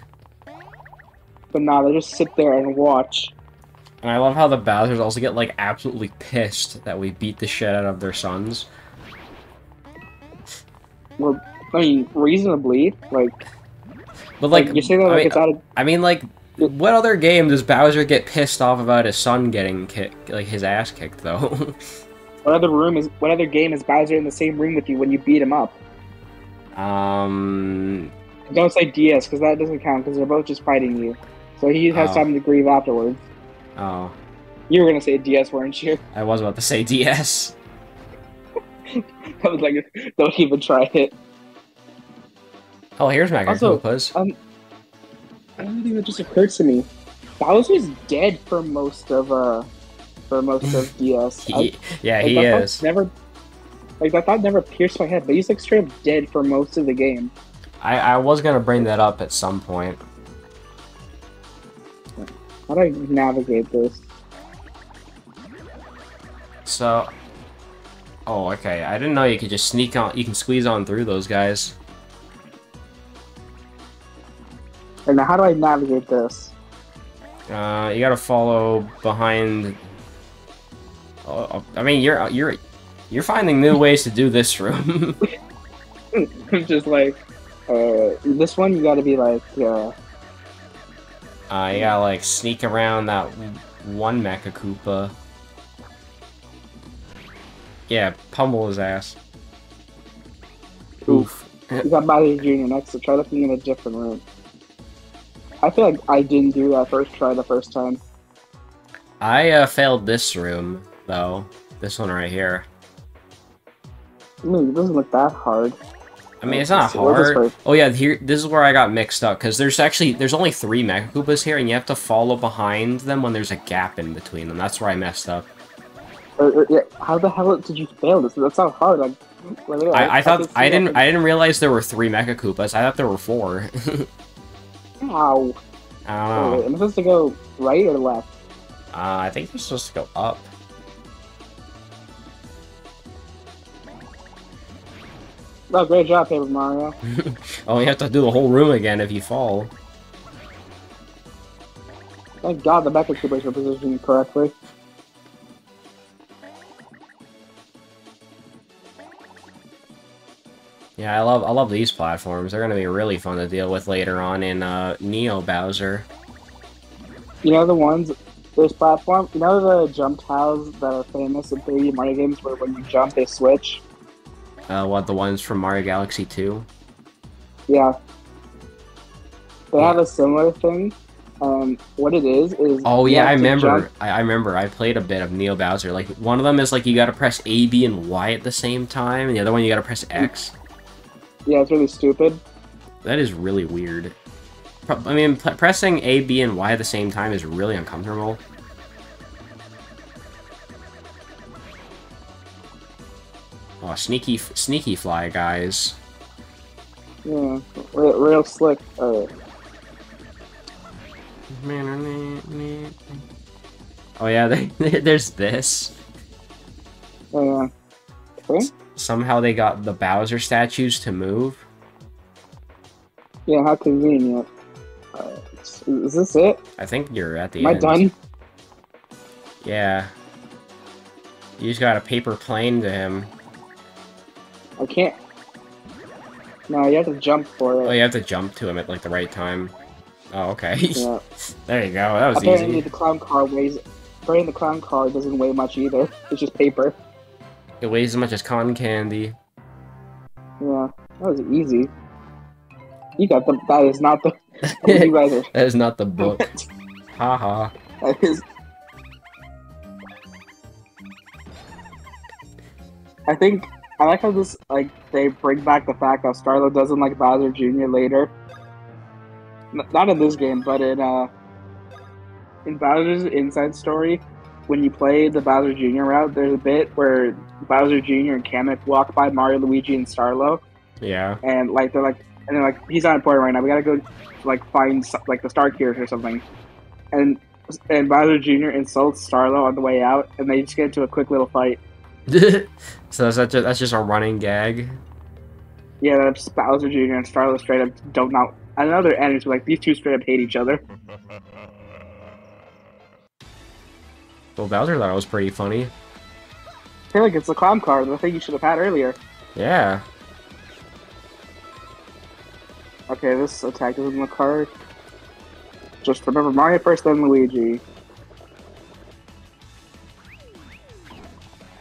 but nah, they just sit there and watch. And I love how the Bowsers also get like absolutely pissed that we beat the shit out of their sons. Well, I mean, reasonably, like, But like, like, you say that I mean, it's out of I mean, like, what other game does Bowser get pissed off about his son getting kicked, like his ass kicked, though? what other room is what other game is Bowser in the same room with you when you beat him up? um, Don't say DS because that doesn't count because they're both just fighting you. So he has Oh. time to grieve afterwards. oh, You were gonna say DS, weren't you? I was about to say DS. I was like, don't even try it. Oh, here's Mega Also, um, I don't think it just occurred to me. Bowser's dead for most of uh, for most of DS. I- yeah, like, he is. Never, like that thought never pierced my head, but he's like straight up dead for most of the game. I, I was gonna bring that up at some point. How do I navigate this? So, oh, okay. I didn't know you could just sneak on. You can squeeze on through those guys. And how do I navigate this? Uh, you gotta follow behind. Oh, I mean, you're you're you're finding new ways to do this room. Just like, uh, this one you got to be like, uh, uh, you gotta like sneak around that one Mecha Koopa. Yeah, pummel his ass. Oof. you got Bowser Jr. next, so try looking in a different room. I feel like I didn't do that first try the first time. I uh, failed this room though. This one right here. I mean, it doesn't look that hard. I mean, it's not Let's see, what is hard. Oh yeah, here. This is where I got mixed up because there's actually there's only three Mecha Koopas here, and you have to follow behind them when there's a gap in between them. That's where I messed up. Uh, uh, yeah, how the hell did you fail this? That's not hard. Like, whether- I, I thought I didn't I didn't realize there were three Mecha Koopas. I thought there were four. Ow. I Wait, am I supposed to go right or left? Uh, I think you're supposed to go up. Oh, great job, Paper Mario. Oh, you have to do the whole room again if you fall. Thank God the Mecha Koopas were positioned correctly. Yeah, I love I love these platforms. They're gonna be really fun to deal with later on in uh, Neo Bowser. You know the ones, those platform, you know the jump tiles that are famous in 3D Mario games where when you jump they switch? Uh, what the ones from Mario Galaxy 2? Yeah. They have a similar thing. Um, what it is is. Oh yeah, I remember. I, I remember. I played a bit of Neo Bowser. Like one of them is like you gotta press A, B, and Y at the same time, and the other one you gotta press X. Yeah, it's really stupid. That is really weird. I mean, pressing A, B, and Y at the same time is really uncomfortable. Oh, sneaky, sneaky fly guys. Yeah, real, real slick. Uh, Oh yeah, they, there's this. uh, okay. Somehow they got the Bowser statues to move. Yeah, how convenient. Uh, is is this it? I think you're at the Am I end. done? Yeah. You just got a paper plane to him. I can't. No, you have to jump for it. Oh, you have to jump to him at like the right time. Oh, okay. Yeah. there you go. That was Apparently, easy. the clown car weighs. Apparently, the clown car doesn't weigh much either. It's just paper. It weighs as much as cotton candy. Yeah, that was easy. You got the. That is not the. you guys are. That is not the book. Haha. That is. I think I like how this like they bring back the fact that Starlo doesn't like Bowser Jr. later. N- not in this game, but in uh in Bowser's Inside Story, when you play the Bowser Jr. route, there's a bit where Bowser Jr. and Kamek walk by Mario, Luigi, and Starlo, Yeah. and like they're like, and they're like, he's not important right now. We gotta go like find like the Star Cures or something, and and Bowser Jr. insults Starlo on the way out, and they just get into a quick little fight. so that's just, that's just a running gag. Yeah, that's Bowser Jr. and Starlo straight up don't know enemies, but like these two straight up hate each other. Well, Bowser thought it was pretty funny. I feel like it's the clown car, the thing you should have had earlier. Yeah. Okay, this attack is in the card. Just remember Mario first, then Luigi.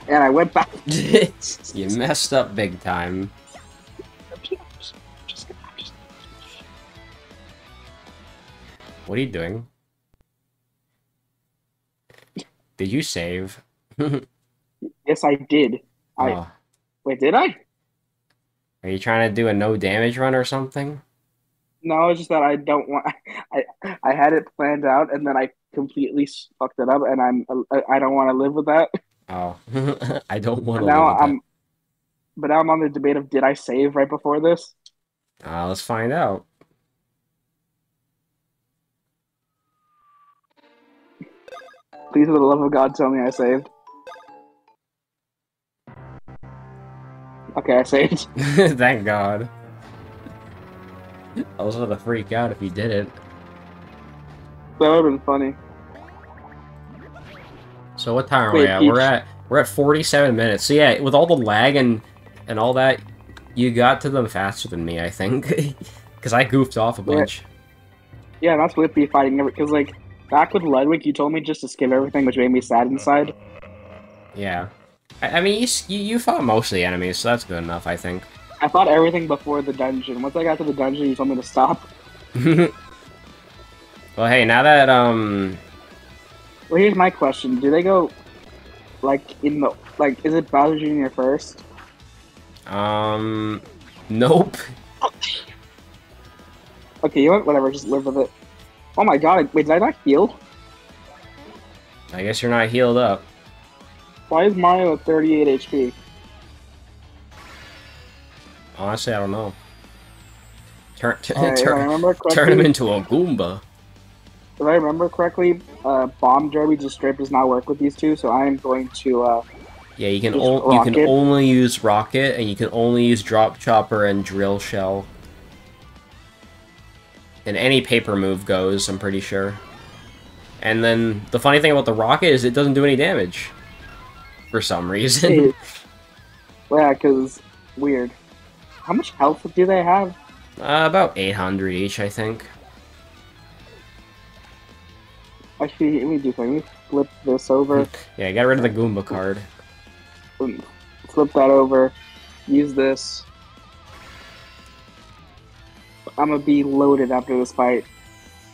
And I went back. you messed up big time. What are you doing? Did you save? Yes, I did. I Oh. wait. Did I? Are you trying to do a no damage run or something? No, it's just that I don't want. I I had it planned out, and then I completely fucked it up, and I'm I- I don't want to live with that. Oh, I don't want to. now I'm, but now I'm on the debate of did I save right before this? Uh, let's find out. Please, for the love of God, tell me I saved. Okay, I saved. Thank God. I was gonna freak out if you didn't. That would have been funny. So what time are Wait, we at? We're at we're at 47 minutes. So yeah, with all the lag and and all that, you got to them faster than me, I think, because I goofed off a bunch. Yeah, that's with me fighting ever. because like back with Ludwig, you told me just to skip everything, which made me sad inside. Yeah. I, I mean, you, you you fought most of the enemies, so that's good enough, I think. I fought everything before the dungeon. Once I got to the dungeon, you told me to stop. well, hey, now that um, Well, here's my question: Do they go like in the like? Is it Bowser Jr. first? um, nope. Okay, you know what? Whatever. Just live with it. Oh my god! Wait, did I not heal? I guess you're not healed up. Why is Mario at 38 HP? Honestly, I don't know. Turn t- Alright, if I turn turn him into a Goomba. if I remember correctly, uh, Bomb Derby just straight does not work with these two, so I am going to. Uh, Yeah, you can Just o- you can only use rocket, and you can only use drop chopper and drill shell. And any paper move goes, I'm pretty sure. And then the funny thing about the rocket is it doesn't do any damage. For some reason. yeah, because weird. How much health do they have? uh, about 800 each, I think. Actually, let me do something. Let me flip this over. Yeah, get rid of the Goomba card. flip that over. Use this. I'm gonna be loaded after this fight.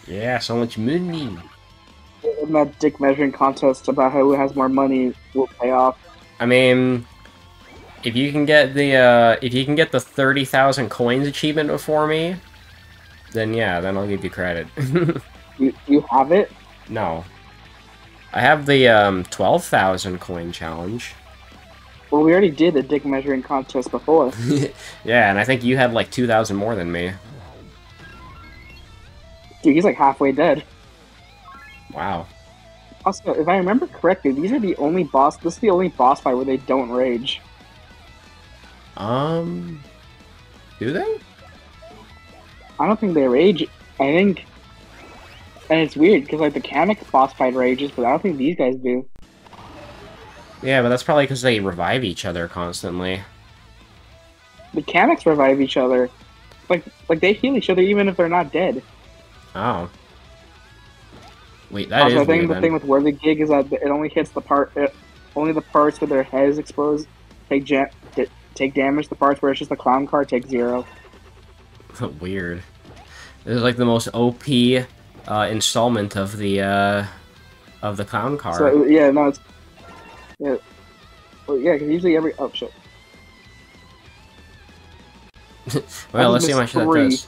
Yeah, so much money. In that dick measuring contest about who has more money will pay off. I mean, if you can get the uh, if you can get the thirty thousand coins achievement before me, then yeah, then I'll give you credit. You, you have it? no, I have the um, twelve thousand coin challenge. Well, we already did the dick measuring contest before. yeah, and I think you had like two thousand more than me. Dude, he's like halfway dead. Wow. Also, if I remember correctly, these are the only boss. This is the only boss fight where they don't rage. Um, do they? I don't think they rage. I think, and it's weird because like the Kamek boss fight rages, but I don't think these guys do. Yeah, but that's probably because they revive each other constantly. Mechanics revive each other. Like like they heal each other even if they're not dead. Oh. Wait, that is also, I think weird the then. thing with Worthy Gig is that it only hits the part, it, only the parts where their head is exposed take ja- take damage. The parts where it's just a clown car take zero. weird. This is like the most OP uh, installment of the uh, of the clown car. So yeah, no, it's yeah, well, yeah. Because usually every oh shit. well, let's see how much there's that three. does.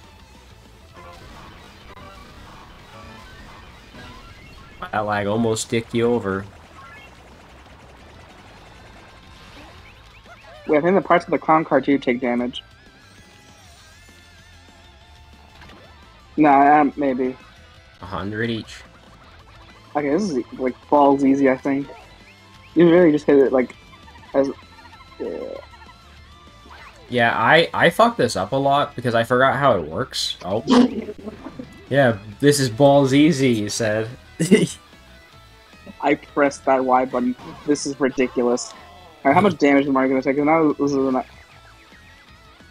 That lag almost dicked you over. Wait, I think the parts of the clown card do take damage. Nah, um, maybe. A hundred each. Okay, this is like balls easy. I think you really just hit it like as. Yeah. Yeah, I I fucked this up a lot because I forgot how it works. Oh. Yeah, this is balls easy, you said. I pressed that Y button. This is ridiculous. Alright, how much damage is Mario gonna take? now this is not.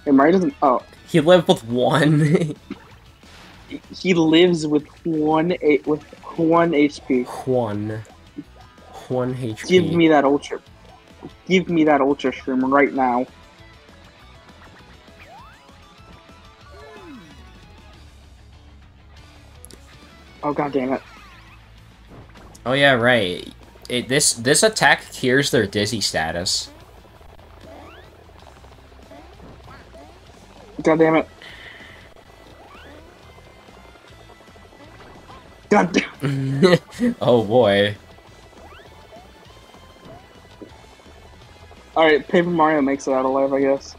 Hey, Mario doesn't. Oh, he lived with one. he lives with one a with one HP. one. One HP. Give me that ultra. Give me that ultra shroom right now. Oh god damn it! Oh yeah, right. It, this this attack cures their dizzy status. God damn it! God damn. oh boy. All right, Paper Mario makes it out alive, I guess.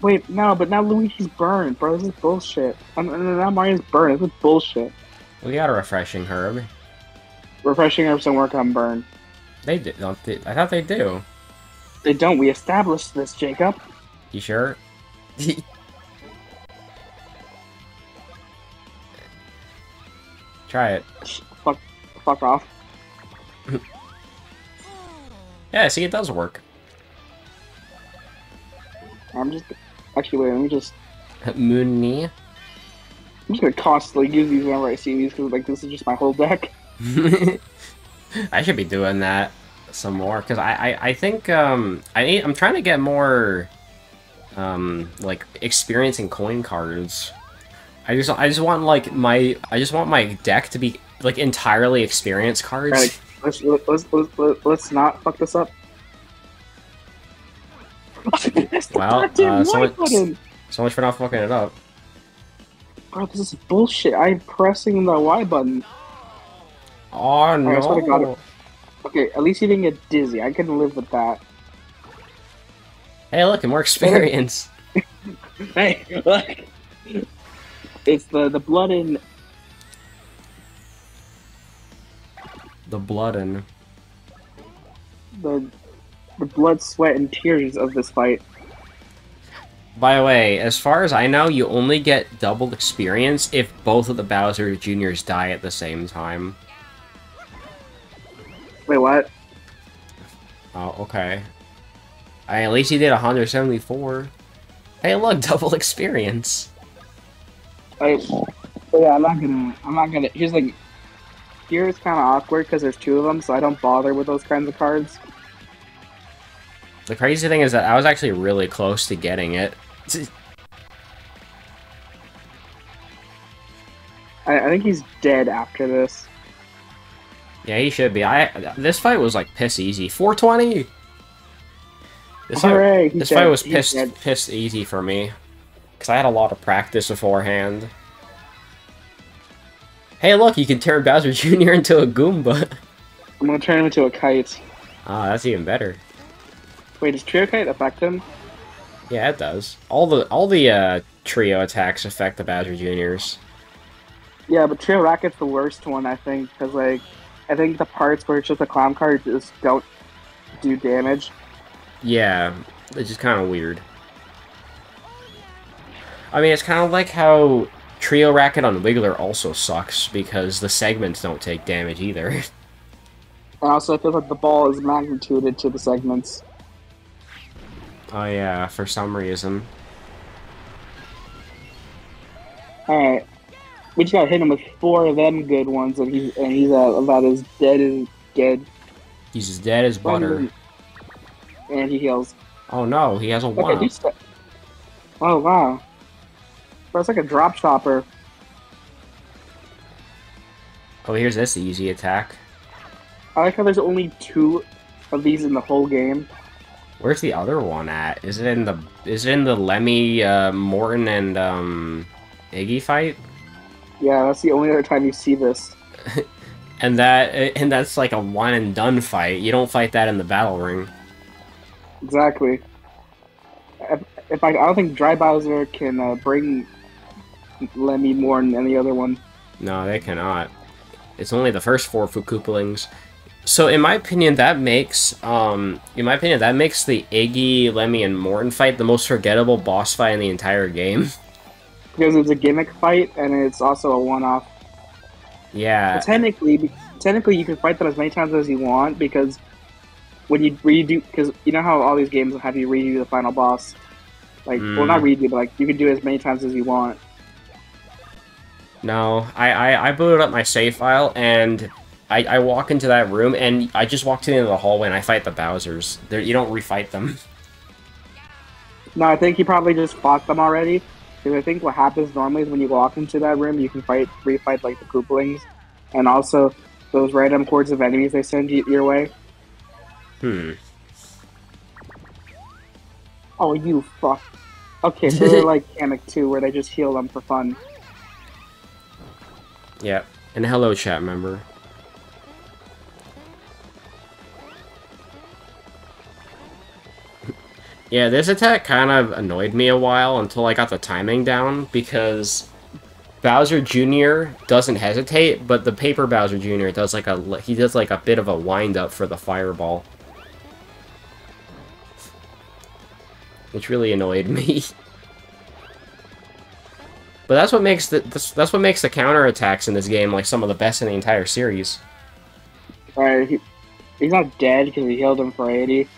Wait, no, but now Luigi's burned, bro. This is bullshit. And now Mario's burned. This is bullshit. We got a refreshing herb. Refreshing herbs don't work on burn. They do, don't they? I thought they do. They don't. We established this, Jacob. You sure? Try it. Fuck, fuck off. Yeah, see, it does work. I'm just actually wait. Let me just. Moony. I'm just gonna constantly use these whenever I see these because like this is just my whole deck. I should be doing that some more because I, I I think um I need I'm trying to get more um like experiencing coin cards. I just I just want like my I just want my deck to be like entirely experience cards. Right. Let's let's let's let's, let's not fuck this up. Well, Goddamn uh, someone- button. So much for not fucking it up. Bro, this is bullshit. I'm pressing the Y button. Oh no! I swear to God. Okay, at least you didn't get dizzy. I can live with that. Hey, look, more experience. Hey, look. It's the the blood in the blood in. the the blood, sweat, and tears of this fight. By the way, as far as I know, you only get double experience if both of the Bowser Juniors die at the same time. Wait, what? Oh, okay. I, at least he did 174. Hey, look, double experience. I, yeah, I'm not gonna. I'm not gonna. Here's like. here is kind of awkward because there's two of them, so I don't bother with those kinds of cards. The crazy thing is that I was actually really close to getting it. I, I think he's dead after this. Yeah, he should be. I This fight was like piss easy. 420! This fight, Hooray! this dead. fight was pissed, pissed easy for me. Because I had a lot of practice beforehand. Hey, look, you can turn Bowser Jr. into a Goomba. I'm gonna turn him into a kite. Ah, that's even better. Wait, does Trio Kite affect him? Yeah, it does. All the all the uh, trio attacks affect the Bowser Juniors. Yeah, but Trio Racket's the worst one, I think, because like, I think the parts where it's just a clown card just don't do damage. Yeah, it's just kind of weird. I mean, it's kind of like how Trio Racket on Wiggler also sucks because the segments don't take damage either. And also, I feel like the ball is magnituded to the segments. Oh yeah, for some reason. Alright. We just gotta hit him with four of them good ones, and he's, and he's uh, about as dead as dead. He's as dead as butter. And he heals. Oh no, he has a Okay, one. st- Oh, wow. Bro, it's like a drop chopper. Oh, here's this easy attack. I like how there's only two of these in the whole game. Where's the other one at? Is it in the is it in the Lemmy, uh, Morton, and um, Iggy fight? Yeah, that's the only other time you see this. And that and that's like a one and done fight. You don't fight that in the battle ring. Exactly. If, if I, I don't think Dry Bowser can uh, bring Lemmy more than any other one. No, they cannot. It's only the first four Fukoopalings. So in my opinion, that makes um in my opinion that makes the Iggy, Lemmy, and Morton fight the most forgettable boss fight in the entire game. Because it's a gimmick fight and it's also a one-off. Yeah. Technically, technically you can fight them as many times as you want because when you redo, because you know how all these games will have you redo the final boss. Like, well, not redo, but like you can do it as many times as you want. No, I, I, I booted up my save file and I, I walk into that room and I just walk to the end of the hallway and I fight the Bowsers. They're, you don't refight them. No, I think you probably just fought them already. Because I think what happens normally is when you walk into that room, you can fight, refight like the Koopalings, and also those random hordes of enemies they send you, your way. Hmm. Oh, you fuck. Okay, so they're like Kamek 2, where they just heal them for fun. Yep. And hello, chat member. Yeah, this attack kind of annoyed me a while until I got the timing down because Bowser Jr. doesn't hesitate, but the paper Bowser Jr. does like a he does like a bit of a wind up for the fireball. Which really annoyed me. But that's what makes the that's, what makes the counter attacks in this game like some of the best in the entire series. Alright, he, he's not dead because he healed him for 80.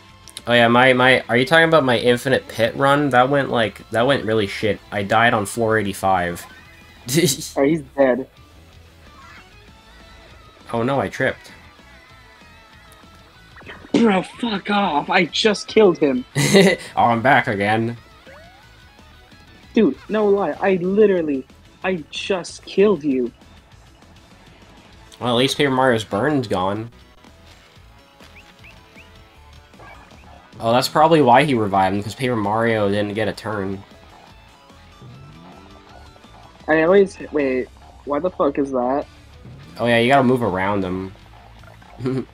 Oh yeah, my my are you talking about my infinite pit run? That went like that went really shit. I died on floor 85. Alright, oh, he's dead. oh no, I tripped. Bro, fuck off. I just killed him. oh, I'm back again. Dude, no lie. I literally, I just killed you. Well, at least Paper Mario's burn's gone. Oh, that's probably why he revived him, because Paper Mario didn't get a turn. I always, wait, why the fuck is that? Oh yeah, you gotta move around him.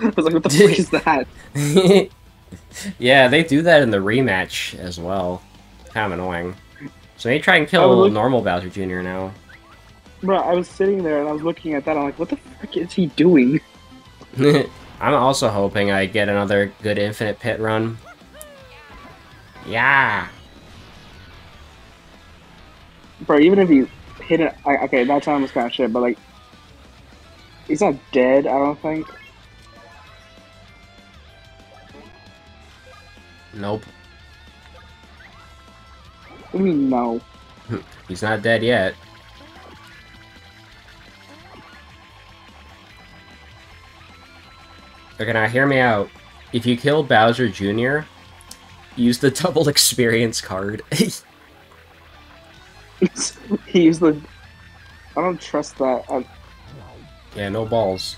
I was like, what the fuck is that? yeah, they do that in the rematch as well. Kind of annoying. So they try and kill look- normal Bowser Jr. now. Bro, I was sitting there and I was looking at that. I'm like, what the fuck is he doing? I'm also hoping I get another good Infinite Pit run. Yeah. Bro, even if you hit it, I, okay, that time was kind of shit, but like, he's not dead. I don't think. Nope. What do you mean no? He's not dead yet. Okay, now hear me out. If you kill Bowser Jr., use the double experience card. he used the. I don't trust that. I'm yeah, no balls.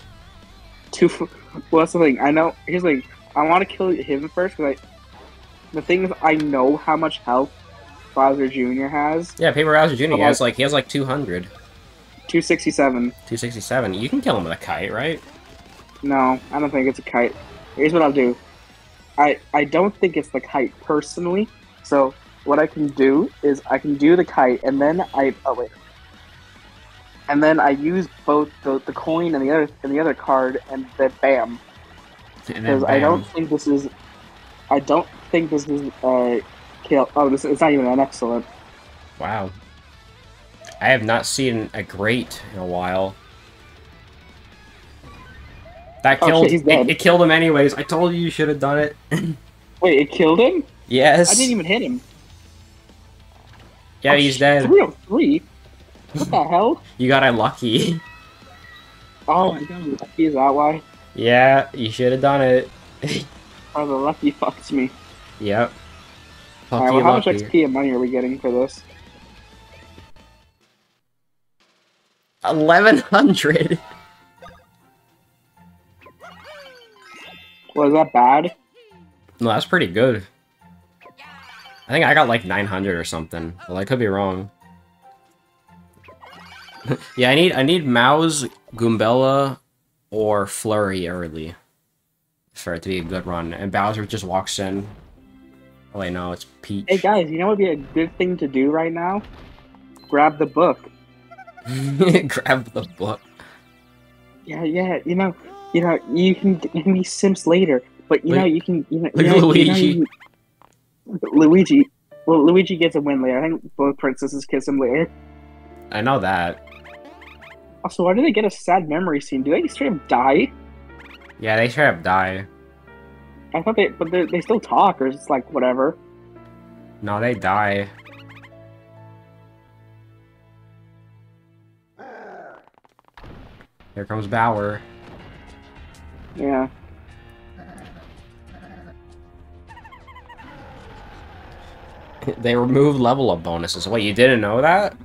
too. Well, that's the thing. I know. Here's like. I want to kill him first because I. The thing is, I know how much health Bowser Jr. has. Yeah, Paper Bowser Jr. He has like he has like 200, 267. 267. You can kill him with a kite, right? No, I don't think it's a kite. Here's what I'll do. I I don't think it's the kite personally. So what I can do is I can do the kite and then I oh wait. And then I use both the, the coin and the other and the other card and then bam. Because I don't think this is I don't think this is uh kill oh this it's not even an excellent. Wow. I have not seen a great in a while. That oh, killed. Okay, it, it, killed him anyways. I told you you should have done it. Wait, it killed him? Yes. I didn't even hit him. Yeah, oh, he's dead. Three of three. What the hell? You got unlucky. Oh, I got lucky. Is that why? Yeah, you should have done it. oh, the lucky fucked me. Yep. All right. well, how much XP and money are we getting for this? 1100 Was that bad? No, that's pretty good. I think I got like 900 or something. Well, I could be wrong. yeah, I need I need Mouse, Goombella, or Flurry early for it to be a good run. And Bowser just walks in. Oh wait, no, it's Peach. Hey guys, you know what would be a good thing to do right now? Grab the book. Grab the book. Yeah, yeah, you know, you know, you can give me Sims later, but you Look- know, you can, you know, you know, you know, Luigi. you- Luigi. Well, Luigi gets a win later. I think both princesses kiss him later. I know that. Also, why do they get a sad memory scene? Do they straight up die? Yeah, they straight up die. I thought they, but they they still talk, or it's like whatever. No, they die. Here comes Bauer. Yeah. They removed level up bonuses. Wait, you didn't know that?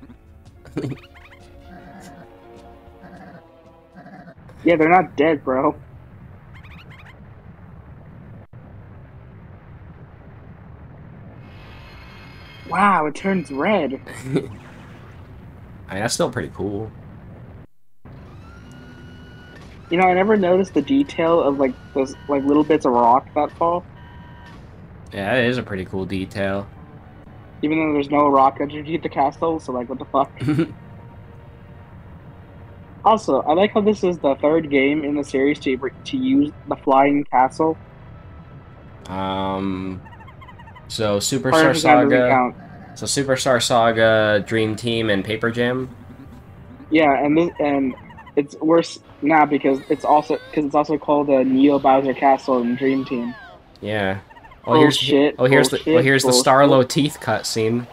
Yeah, they're not dead, bro. Wow, it turns red. I mean, that's still pretty cool. You know, I never noticed the detail of like those like little bits of rock that fall. Yeah, it is a pretty cool detail. Even though there's no rock underneath the castle, so like what the fuck? Also, I like how this is the third game in the series to to use the flying castle. um, so Superstar of that doesn't Saga, so Superstar Saga, Dream Team, and Paper Jam. Yeah, and this, and it's worse now because it's also because it's also called the Neo Bowser Castle and Dream Team. Yeah. Oh, here's Bullshit, oh here's the oh bullshit, here's the. Starlo teeth cutscene.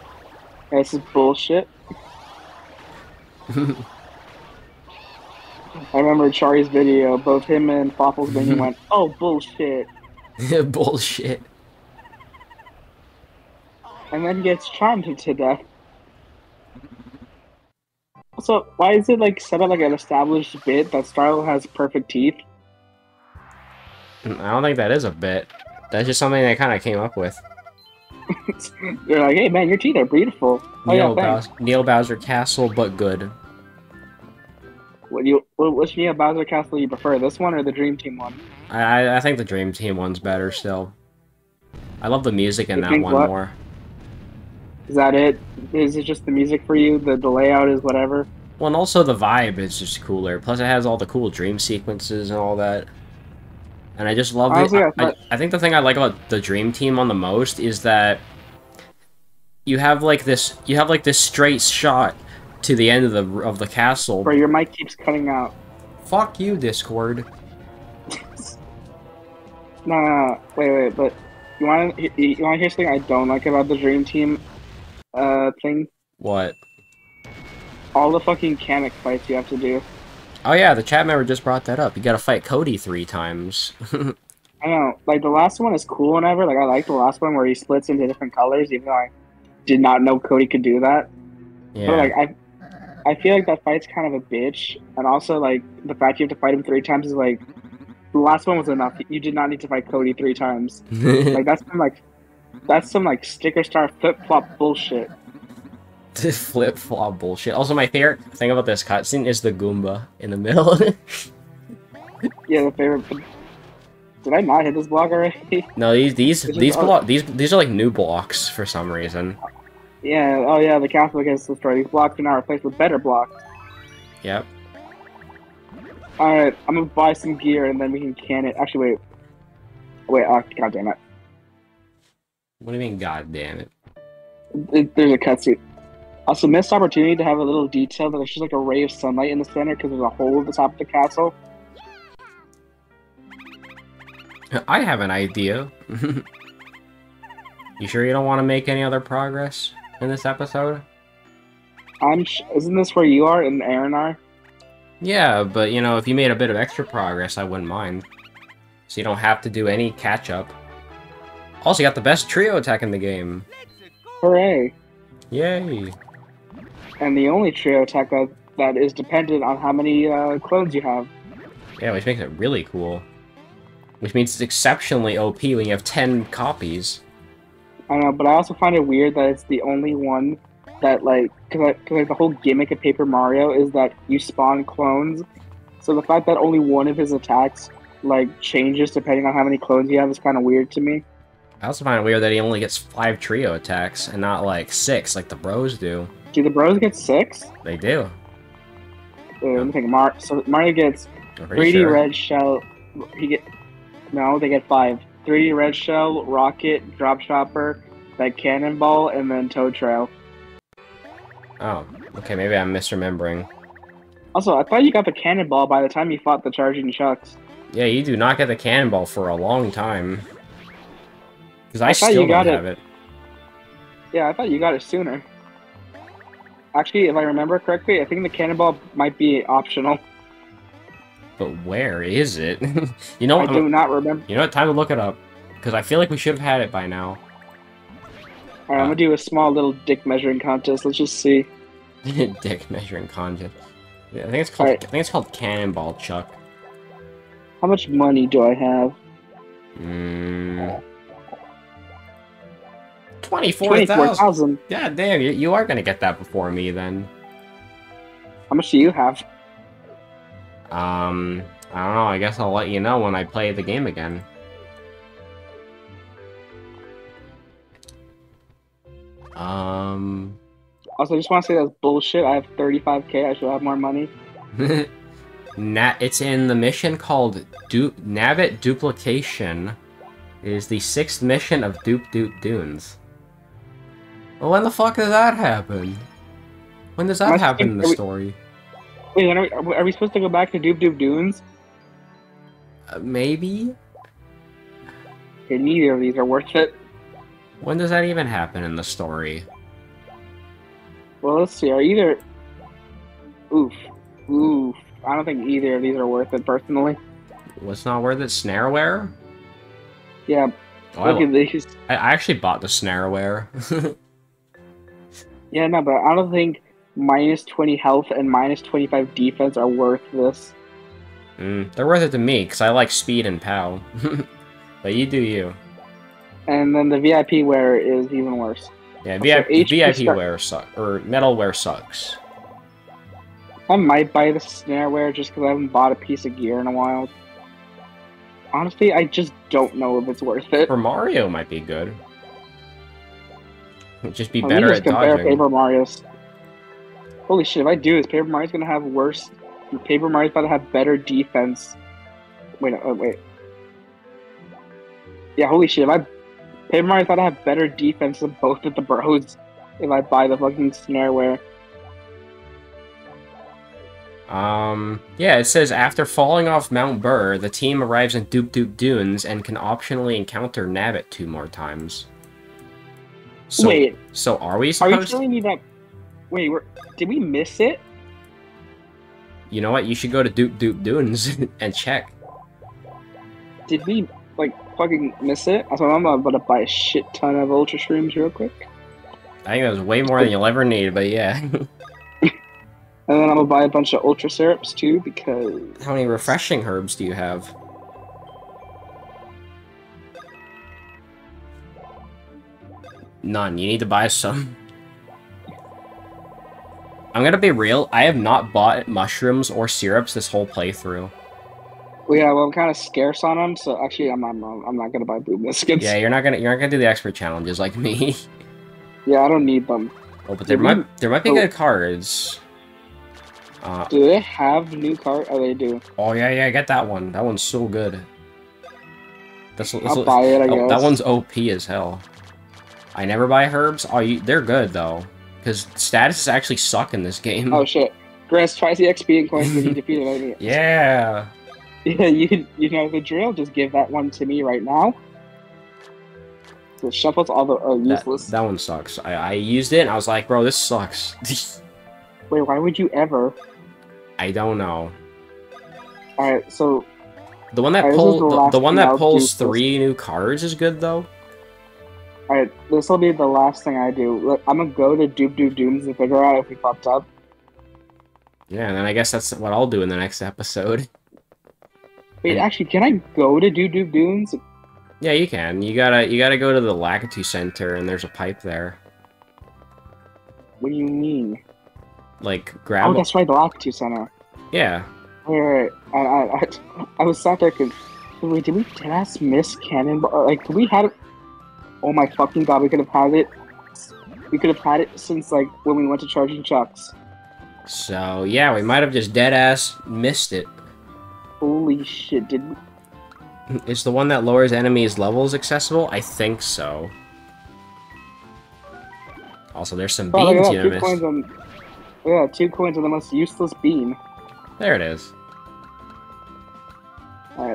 This is bullshit. I remember Chari's video. Both him and Fopple's minion went, "Oh bullshit," Yeah Bullshit. and then gets charmed to death. Also, why is it like set up like an established bit that Starlo has perfect teeth? Mm, I don't think that is a bit. That's just something they kind of came up with. They're like, "Hey man, your teeth are beautiful." Oh yeah, Neo, thanks. Bowser, Neo Bowser Castle, but good. What do you, which Neo Bowser Castle you prefer, this one or the Dream Team one? I I- I think the Dream Team one's better still. I love the music in that one what? more. Is that it? Is it just the music for you? The, the layout is whatever? Well, and also the vibe is just cooler. Plus, it has all the cool dream sequences and all that. And I just love Honestly, it. I I, I think the thing I like about the Dream Team on the most is that you have like this. You have like this straight shot to the end of the of the castle. Bro, your mic keeps cutting out. Fuck you, Discord. No, no, no. Wait, wait, but you want to you want to hear something I don't like about the Dream Team uh thing? What? All the fucking Kamek fights you have to do. Oh yeah, the chat member just brought that up. You gotta fight Cody three times. I know, like the last one is cool and whenever. Like I like the last one where he splits into different colors, even though I did not know Cody could do that. yeah. But like I, I feel like that fight's kind of a bitch, and also like the fact you have to fight him three times is like the last one was enough. You did not need to fight Cody three times. Like that's some like that's some like sticker star flip flop bullshit. Flip flop bullshit. Also, my favorite thing about this cutscene is the Goomba in the middle. Yeah, the favorite. Did I not hit this block already? no, these these these block these these are like new blocks for some reason. yeah. Oh yeah, the castle gets destroyed. These blocks are now replaced with better blocks. Yep. All right, I'm gonna buy some gear and then we can can it. Actually, wait. Wait. Oh, god damn it. What do you mean? God damn it! It- There's a cutscene. Uh, also, missed opportunity to have a little detail that there's just like a ray of sunlight in the center because there's a hole at the top of the castle. I have an idea. you sure you don't want to make any other progress in this episode? I'm. Sh- isn't this where you are and Aaron are? Yeah, but you know, if you made a bit of extra progress, I wouldn't mind. So you don't have to do any catch up. Also, got the best trio attack in the game. Hooray! Yay! And the only trio attack that, that is dependent on how many uh, clones you have. Yeah, which makes it really cool. Which means it's exceptionally OP when you have 10 copies. I know, but I also find it weird that it's the only one that like because like the whole gimmick of Paper Mario is that you spawn clones. So the fact that only one of his attacks like changes depending on how many clones you have is kind of weird to me. I also find it weird that he only gets 5 trio attacks and not like 6 like the bros do. Do the bros get six? They do. Uh, let me think. Mar- so Mario gets 3D sure. red shell. He get no, they get five. 3D red shell, rocket, Dropchopper, that cannonball, and then toad trail. Oh, okay, maybe I'm misremembering. Also, I thought you got the cannonball by the time you fought the charging chucks. Yeah, you do not get the cannonball for a long time. Because I, I thought still you got don't it. have it. Yeah, I thought you got it sooner. Actually, if I remember correctly, I think the cannonball might be optional. But where is it? you know what? I do not remember. You know what? Time to look it up. Because I feel like we should have had it by now. Alright, I'm gonna do a small little dick measuring contest. Let's just see. Dick measuring contest. Yeah, I think it's called. Alright. I think it's called Cannonball Chuck. How much money do I have? Mm. Twenty-four Twenty-four thousand. thousand. God damn, you, you are gonna get that before me then. How much do you have? Um, I don't know. I guess I'll let you know when I play the game again. Um, Also, I just want to say that's bullshit. I have 35k. I should have more money. Na it's in the mission called du Nabbit Duplication. It is the sixth mission of Doop Doop Dunes. Well, when the fuck does that happen? When does that I happen in the we- story? Wait, are we, are we supposed to go back to Doop Doop Dunes? Uh, maybe? Okay, neither of these are worth it. When does that even happen in the story? Well, let's see. Are either. Oof. Oof. I don't think either of these are worth it, personally. What's not worth it? Snareware? Yeah, Oh, I, look at these. I I actually bought the Snareware. Yeah, no, but I don't think minus 20 health and minus 25 defense are worth this. mm, they're worth it to me, because I like speed and POW. but you do you. And then the VIP wear is even worse. Yeah, VIP, HP VIP start- wear sucks. Or metalware sucks. I might buy the snare wear just because I haven't bought a piece of gear in a while. Honestly, I just don't know if it's worth it. For Mario might be good. Just be me better just at compare dodging. Paper Mario's. Holy shit! If I do this, Paper Mario's gonna have worse. Paper Mario's about to have better defense. Wait, no, oh, wait. Yeah, holy shit! If I Paper Mario's about to have better defense than both of the bros. If I buy the fucking snareware. Um, yeah, it says after falling off Mount Brrr, the team arrives in Doop Doop Dunes and can optionally encounter Nabbit two more times. So, wait, so are we supposed? are you telling me that? Wait, we're, did we miss it? You know what? You should go to Doop Doop Dunes and check. Did we like fucking miss it? So I'm about to buy a shit ton of Ultra Shrooms real quick, I think that was way more than you'll ever need, but yeah. and then I'm gonna buy a bunch of Ultra Syrups too because How many refreshing herbs do you have? None. You need to buy some. I'm gonna be real, I have not bought mushrooms or syrups this whole playthrough. well, yeah, well, I'm kind of scarce on them. So actually, I'm I'm, I'm not gonna buy blue biscuits. Yeah, you're not gonna you're not gonna do the expert challenges like me. Yeah, I don't need them. oh, but there might we- there might be oh. good cards. Uh, Do they have new card? Oh, they do. oh yeah, yeah, I get that one. That one's so good. This, this, I'll buy it. I Oh, guess. that one's OP as hell. I never buy herbs. Oh, you, they're good though. Because statuses actually suck in this game. Oh shit. Grants twice the XP and coins when you defeat an enemy. yeah. Yeah, you you know the drill. Just give that one to me right now. The shuffles all the uh, are useless. that one sucks. I, I used it and I was like, bro, this sucks. Wait, why would you ever? I don't know. All right, so The one that Alright, this is pulls the the, the one that pulls three new cards is good though. All right, this will be the last thing I do. Look, I'm gonna go to Doop Doop Dunes and figure out if we fucked up. Yeah, and then I guess that's what I'll do in the next episode. Wait, actually, can I go to Doop Doop Dunes? Yeah, you can. You gotta you gotta go to the Lakitu Center and there's a pipe there. What do you mean? Like oh, grab. Oh, that's right, the Lakitu Center. yeah. Wait, wait, wait. I, I, I, I was sat there. Wait, did we did I miss Cannonball? Like, we had? Oh my fucking god, we could have had it. We could have had it since like when we went to Charging Chucks. So yeah, we might have just dead ass missed it. Holy shit! Did we? Is the one that lowers enemies' levels accessible? I think so. Also, there's some Oh, beans at you! Two missed. coins on. Yeah, two coins on the most useless bean. There it is. All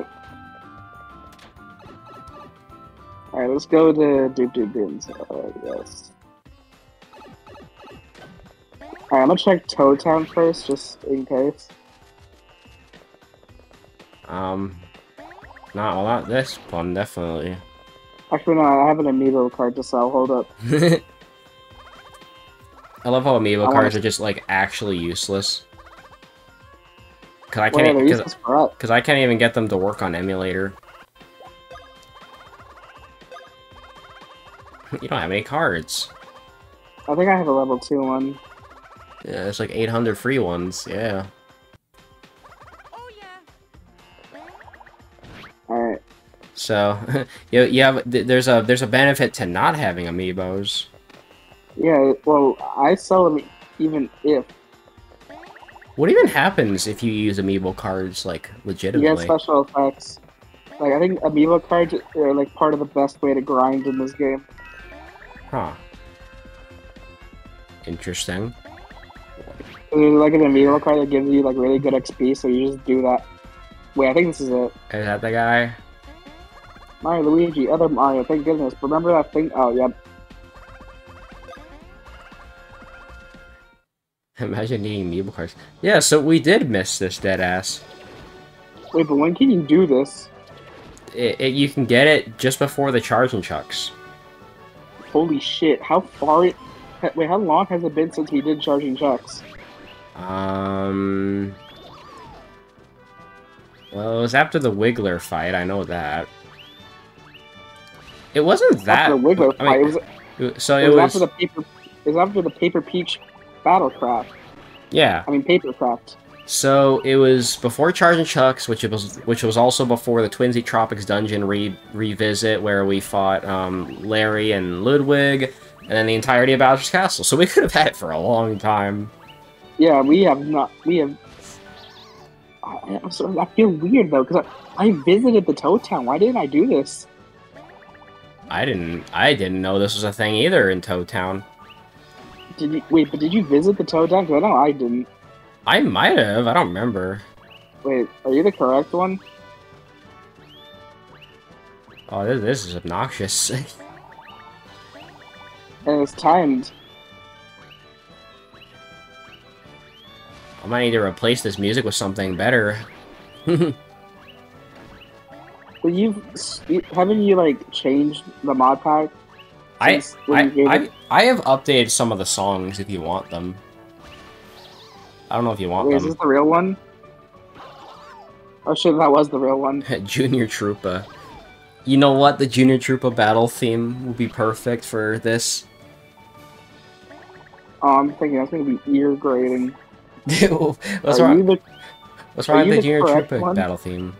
right. All right, let's go to Doop Doop Beans. Uh, yes. All right, I'm gonna check Toad Town first, just in case. Um, not well, not this one, definitely. Actually, no, I have an amiibo card to sell. Hold up. I love how amiibo I cards are just like actually useless. Cause I Well, can't, they're cause, useless for us. cause I can't even get them to work on emulator. You don't have any cards. I think I have a level two one. Yeah, there's like 800 free ones. Yeah. Oh yeah. All right. So, you, you have there's a there's a benefit to not having amiibos. Yeah. Well, I sell them even if What even happens if you use amiibo cards like legitimately? you get special effects. Like I think amiibo cards are like part of the best way to grind in this game. Huh. Interesting. There's like an amiibo card that gives you like really good XP, so you just do that. Wait, I think this is it. Is that the guy? Mario, Luigi, other Mario. Thank goodness. Remember that thing? Oh, yep. Imagine needing amiibo cards. Yeah, so we did miss this dead ass. Wait, but when can you do this? It, it, you can get it just before the charging chucks. Holy shit! How far? It, wait, how long has it been since we did charging chucks? Um. Well, it was after the Wiggler fight. I know that. It wasn't that. after the Wiggler I fight, mean, it was, so it it was, was. after the paper. It was after the Paper Peach Battlecraft. Yeah. I mean, Papercraft. So it was before Charging Chucks, which it was, which was also before the Twinsy Tropics dungeon re- revisit, where we fought um, Larry and Ludwig, and then the entirety of Bowser's Castle. So we could have had it for a long time. Yeah, we have not. We have. I, I'm sorry, I feel weird though because I, I visited the Toad Town. Why didn't I do this? I didn't, I didn't know this was a thing either in Toad Town. Did you wait? But did you visit the Toad Town? Because I know I didn't. I might have. I don't remember. Wait, are you the correct one? Oh, this, this is obnoxious. And it's timed. I might need to replace this music with something better. But you've haven't you like changed the mod pack? I, since I, I, I have updated some of the songs if you want them. I don't know if you want Wait, is this the real one? Oh shit, that was the real one. Junior Troopa. You know what? The Junior Troopa battle theme would be perfect for this. Oh, I'm thinking that's gonna be ear grating. what's are wrong? the What's wrong with the the Junior Troopa one? battle theme?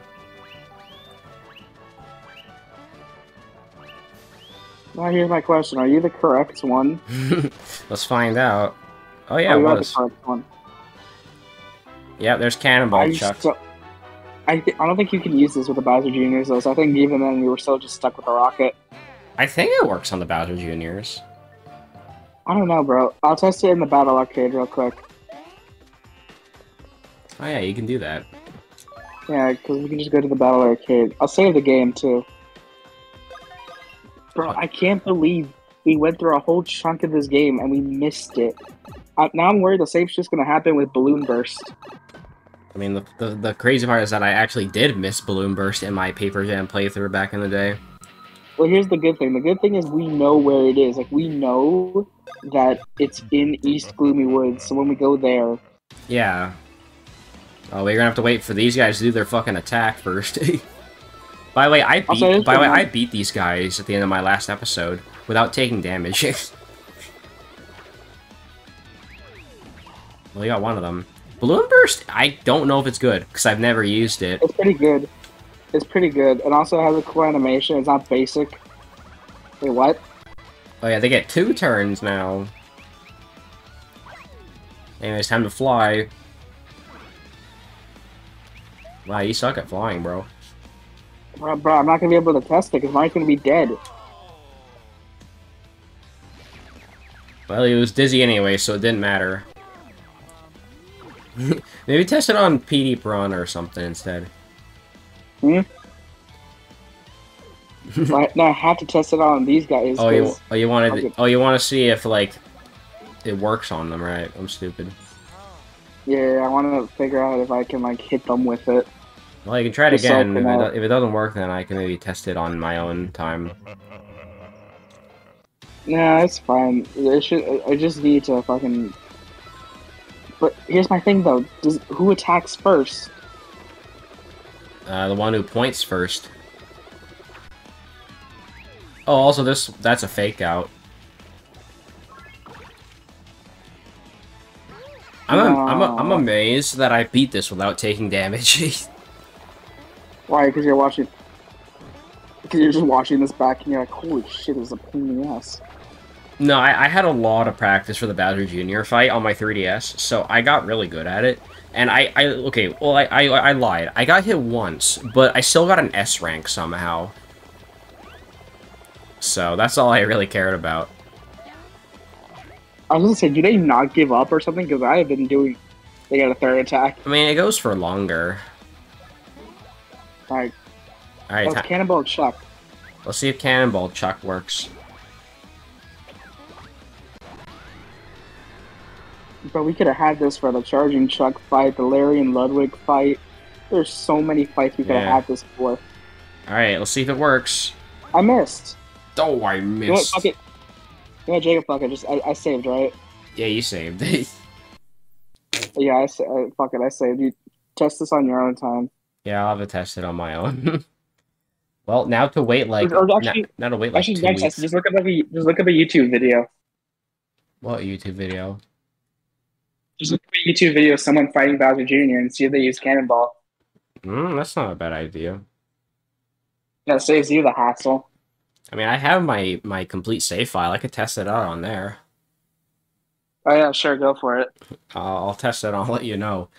Now here's my question: Are you the correct one? Let's find out. Oh yeah, oh, it was. the correct one. Yeah, there's Cannonball I Chuck. still- I, th- I don't think you can use this with the Bowser Juniors though. So I think even then we were still just stuck with the rocket. I think it works on the Bowser Juniors. I don't know, bro. I'll test it in the battle arcade real quick. Oh yeah, you can do that. Yeah, because we can just go to the battle arcade. I'll save the game too. Bro, oh. I can't believe we went through a whole chunk of this game and we missed it. I, now I'm worried the same's just gonna happen with Balloon Burst. I mean, the, the, the crazy part is that I actually did miss Balloon Burst in my Paper Jam playthrough back in the day. Well, here's the good thing. The good thing is we know where it is. Like we know that it's in East Gloomy Woods. So when we go there, Yeah. Oh, we're gonna have to wait for these guys to do their fucking attack first. by the way, I beat. there's By the way, I beat these guys at the end of my last episode without taking damage. well, we got one of them. Balloon Burst. I don't know if it's good because I've never used it. it's pretty good. It's pretty good. It also has a cool animation. It's not basic. Wait, what? Oh yeah, they get two turns now. Anyway, it's time to fly. Wow, you suck at flying, bro. Bro, bro, I'm not gonna be able to test it because mine's gonna be dead. Well, he was dizzy anyway, so it didn't matter. Maybe test it on PD Prawn or something instead. Hmm? I, no, I have to test it on these guys. Oh, you oh you wanted Okay. oh you want to see if like it works on them, right? I'm stupid. yeah, I want to figure out if I can like hit them with it. Well, you can try it Just again. If it, if it doesn't work, then I can maybe test it on my own time. Nah, it's fine. I should. I just need to fucking. But here's my thing though. Does who attacks first? Uh, the one who points first. Oh, also this that's a fake out. I'm I'm a- I'm amazed that I beat this without taking damage. Why? Because you're watching. Because you're just watching this back and you're like, holy shit, this is a pain in the ass. No, I, I had a lot of practice for the Bowser Jr. fight on my 3DS, so I got really good at it. And I, I okay, well I, I I lied. I got hit once, but I still got an S rank somehow. So that's all I really cared about. I was gonna say, do they not give up or something? Because I have been doing. They got a third attack. I mean, it goes for longer. Like, All right, oh, ti- Cannonball Chuck. let's see if Cannonball Chuck works. But we could have had this for the Charging Chuck fight, the Larry and Ludwig fight. There's so many fights we could have Yeah. had this for. All right, let's see if it works. I missed. Oh, I You know what? missed. Fuck it. You know what, Jacob? Fuck it. Just I, I saved, right? Yeah, you saved. Yeah, I, sa- I fuck it. I saved. You test this on your own time. yeah, I'll have to test it tested on my own. well, now to wait like Or now, actually- to wait like Actually, two next, weeks. just look up a just look up a YouTube video. What YouTube video? Just look up a YouTube video of someone fighting Bowser Jr. and see if they use Cannonball. Mm, that's not a bad idea. That saves you the hassle. I mean, I have my my complete save file. I could test it out on there. Oh yeah, sure, go for it. I'll, I'll test it. I'll let you know.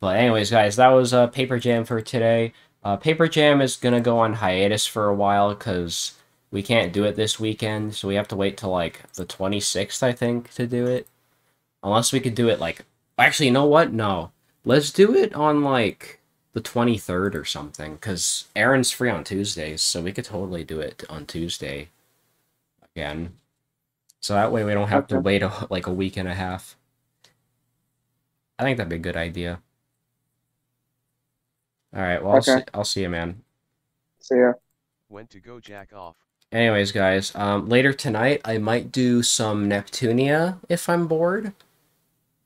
But anyways, guys, that was uh, Paper Jam for today. Uh, Paper Jam is gonna go on hiatus for a while because we can't do it this weekend, so we have to wait till like the 26th, I think, to do it. Unless we could do it like, actually, you know what? No, let's do it on like the 23rd or something, because Aaron's free on Tuesdays, so we could totally do it on Tuesday again. So that way we don't have to wait a, like a week and a half. I think that'd be a good idea. All right, well, I'll, Okay. see, I'll see you, man. So yeah. Went to go jack off. Anyways, guys, um, later tonight I might do some Neptunia if I'm bored,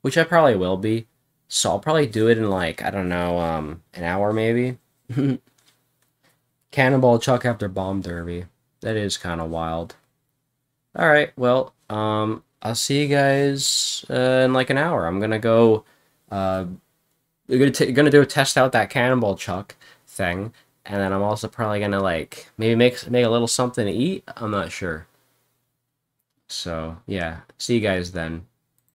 which I probably will be. So I'll probably do it in like I don't know, um, an hour maybe. Cannonball Chuck after Bomb Derby. That is kind of wild. All right, well, um, I'll see you guys uh, in like an hour. I'm gonna go. Uh, we're gonna t- gonna do a test out that Cannonball Chuck thing, and then I'm also probably gonna like maybe make make a little something to eat. I'm not sure. So yeah, see you guys then.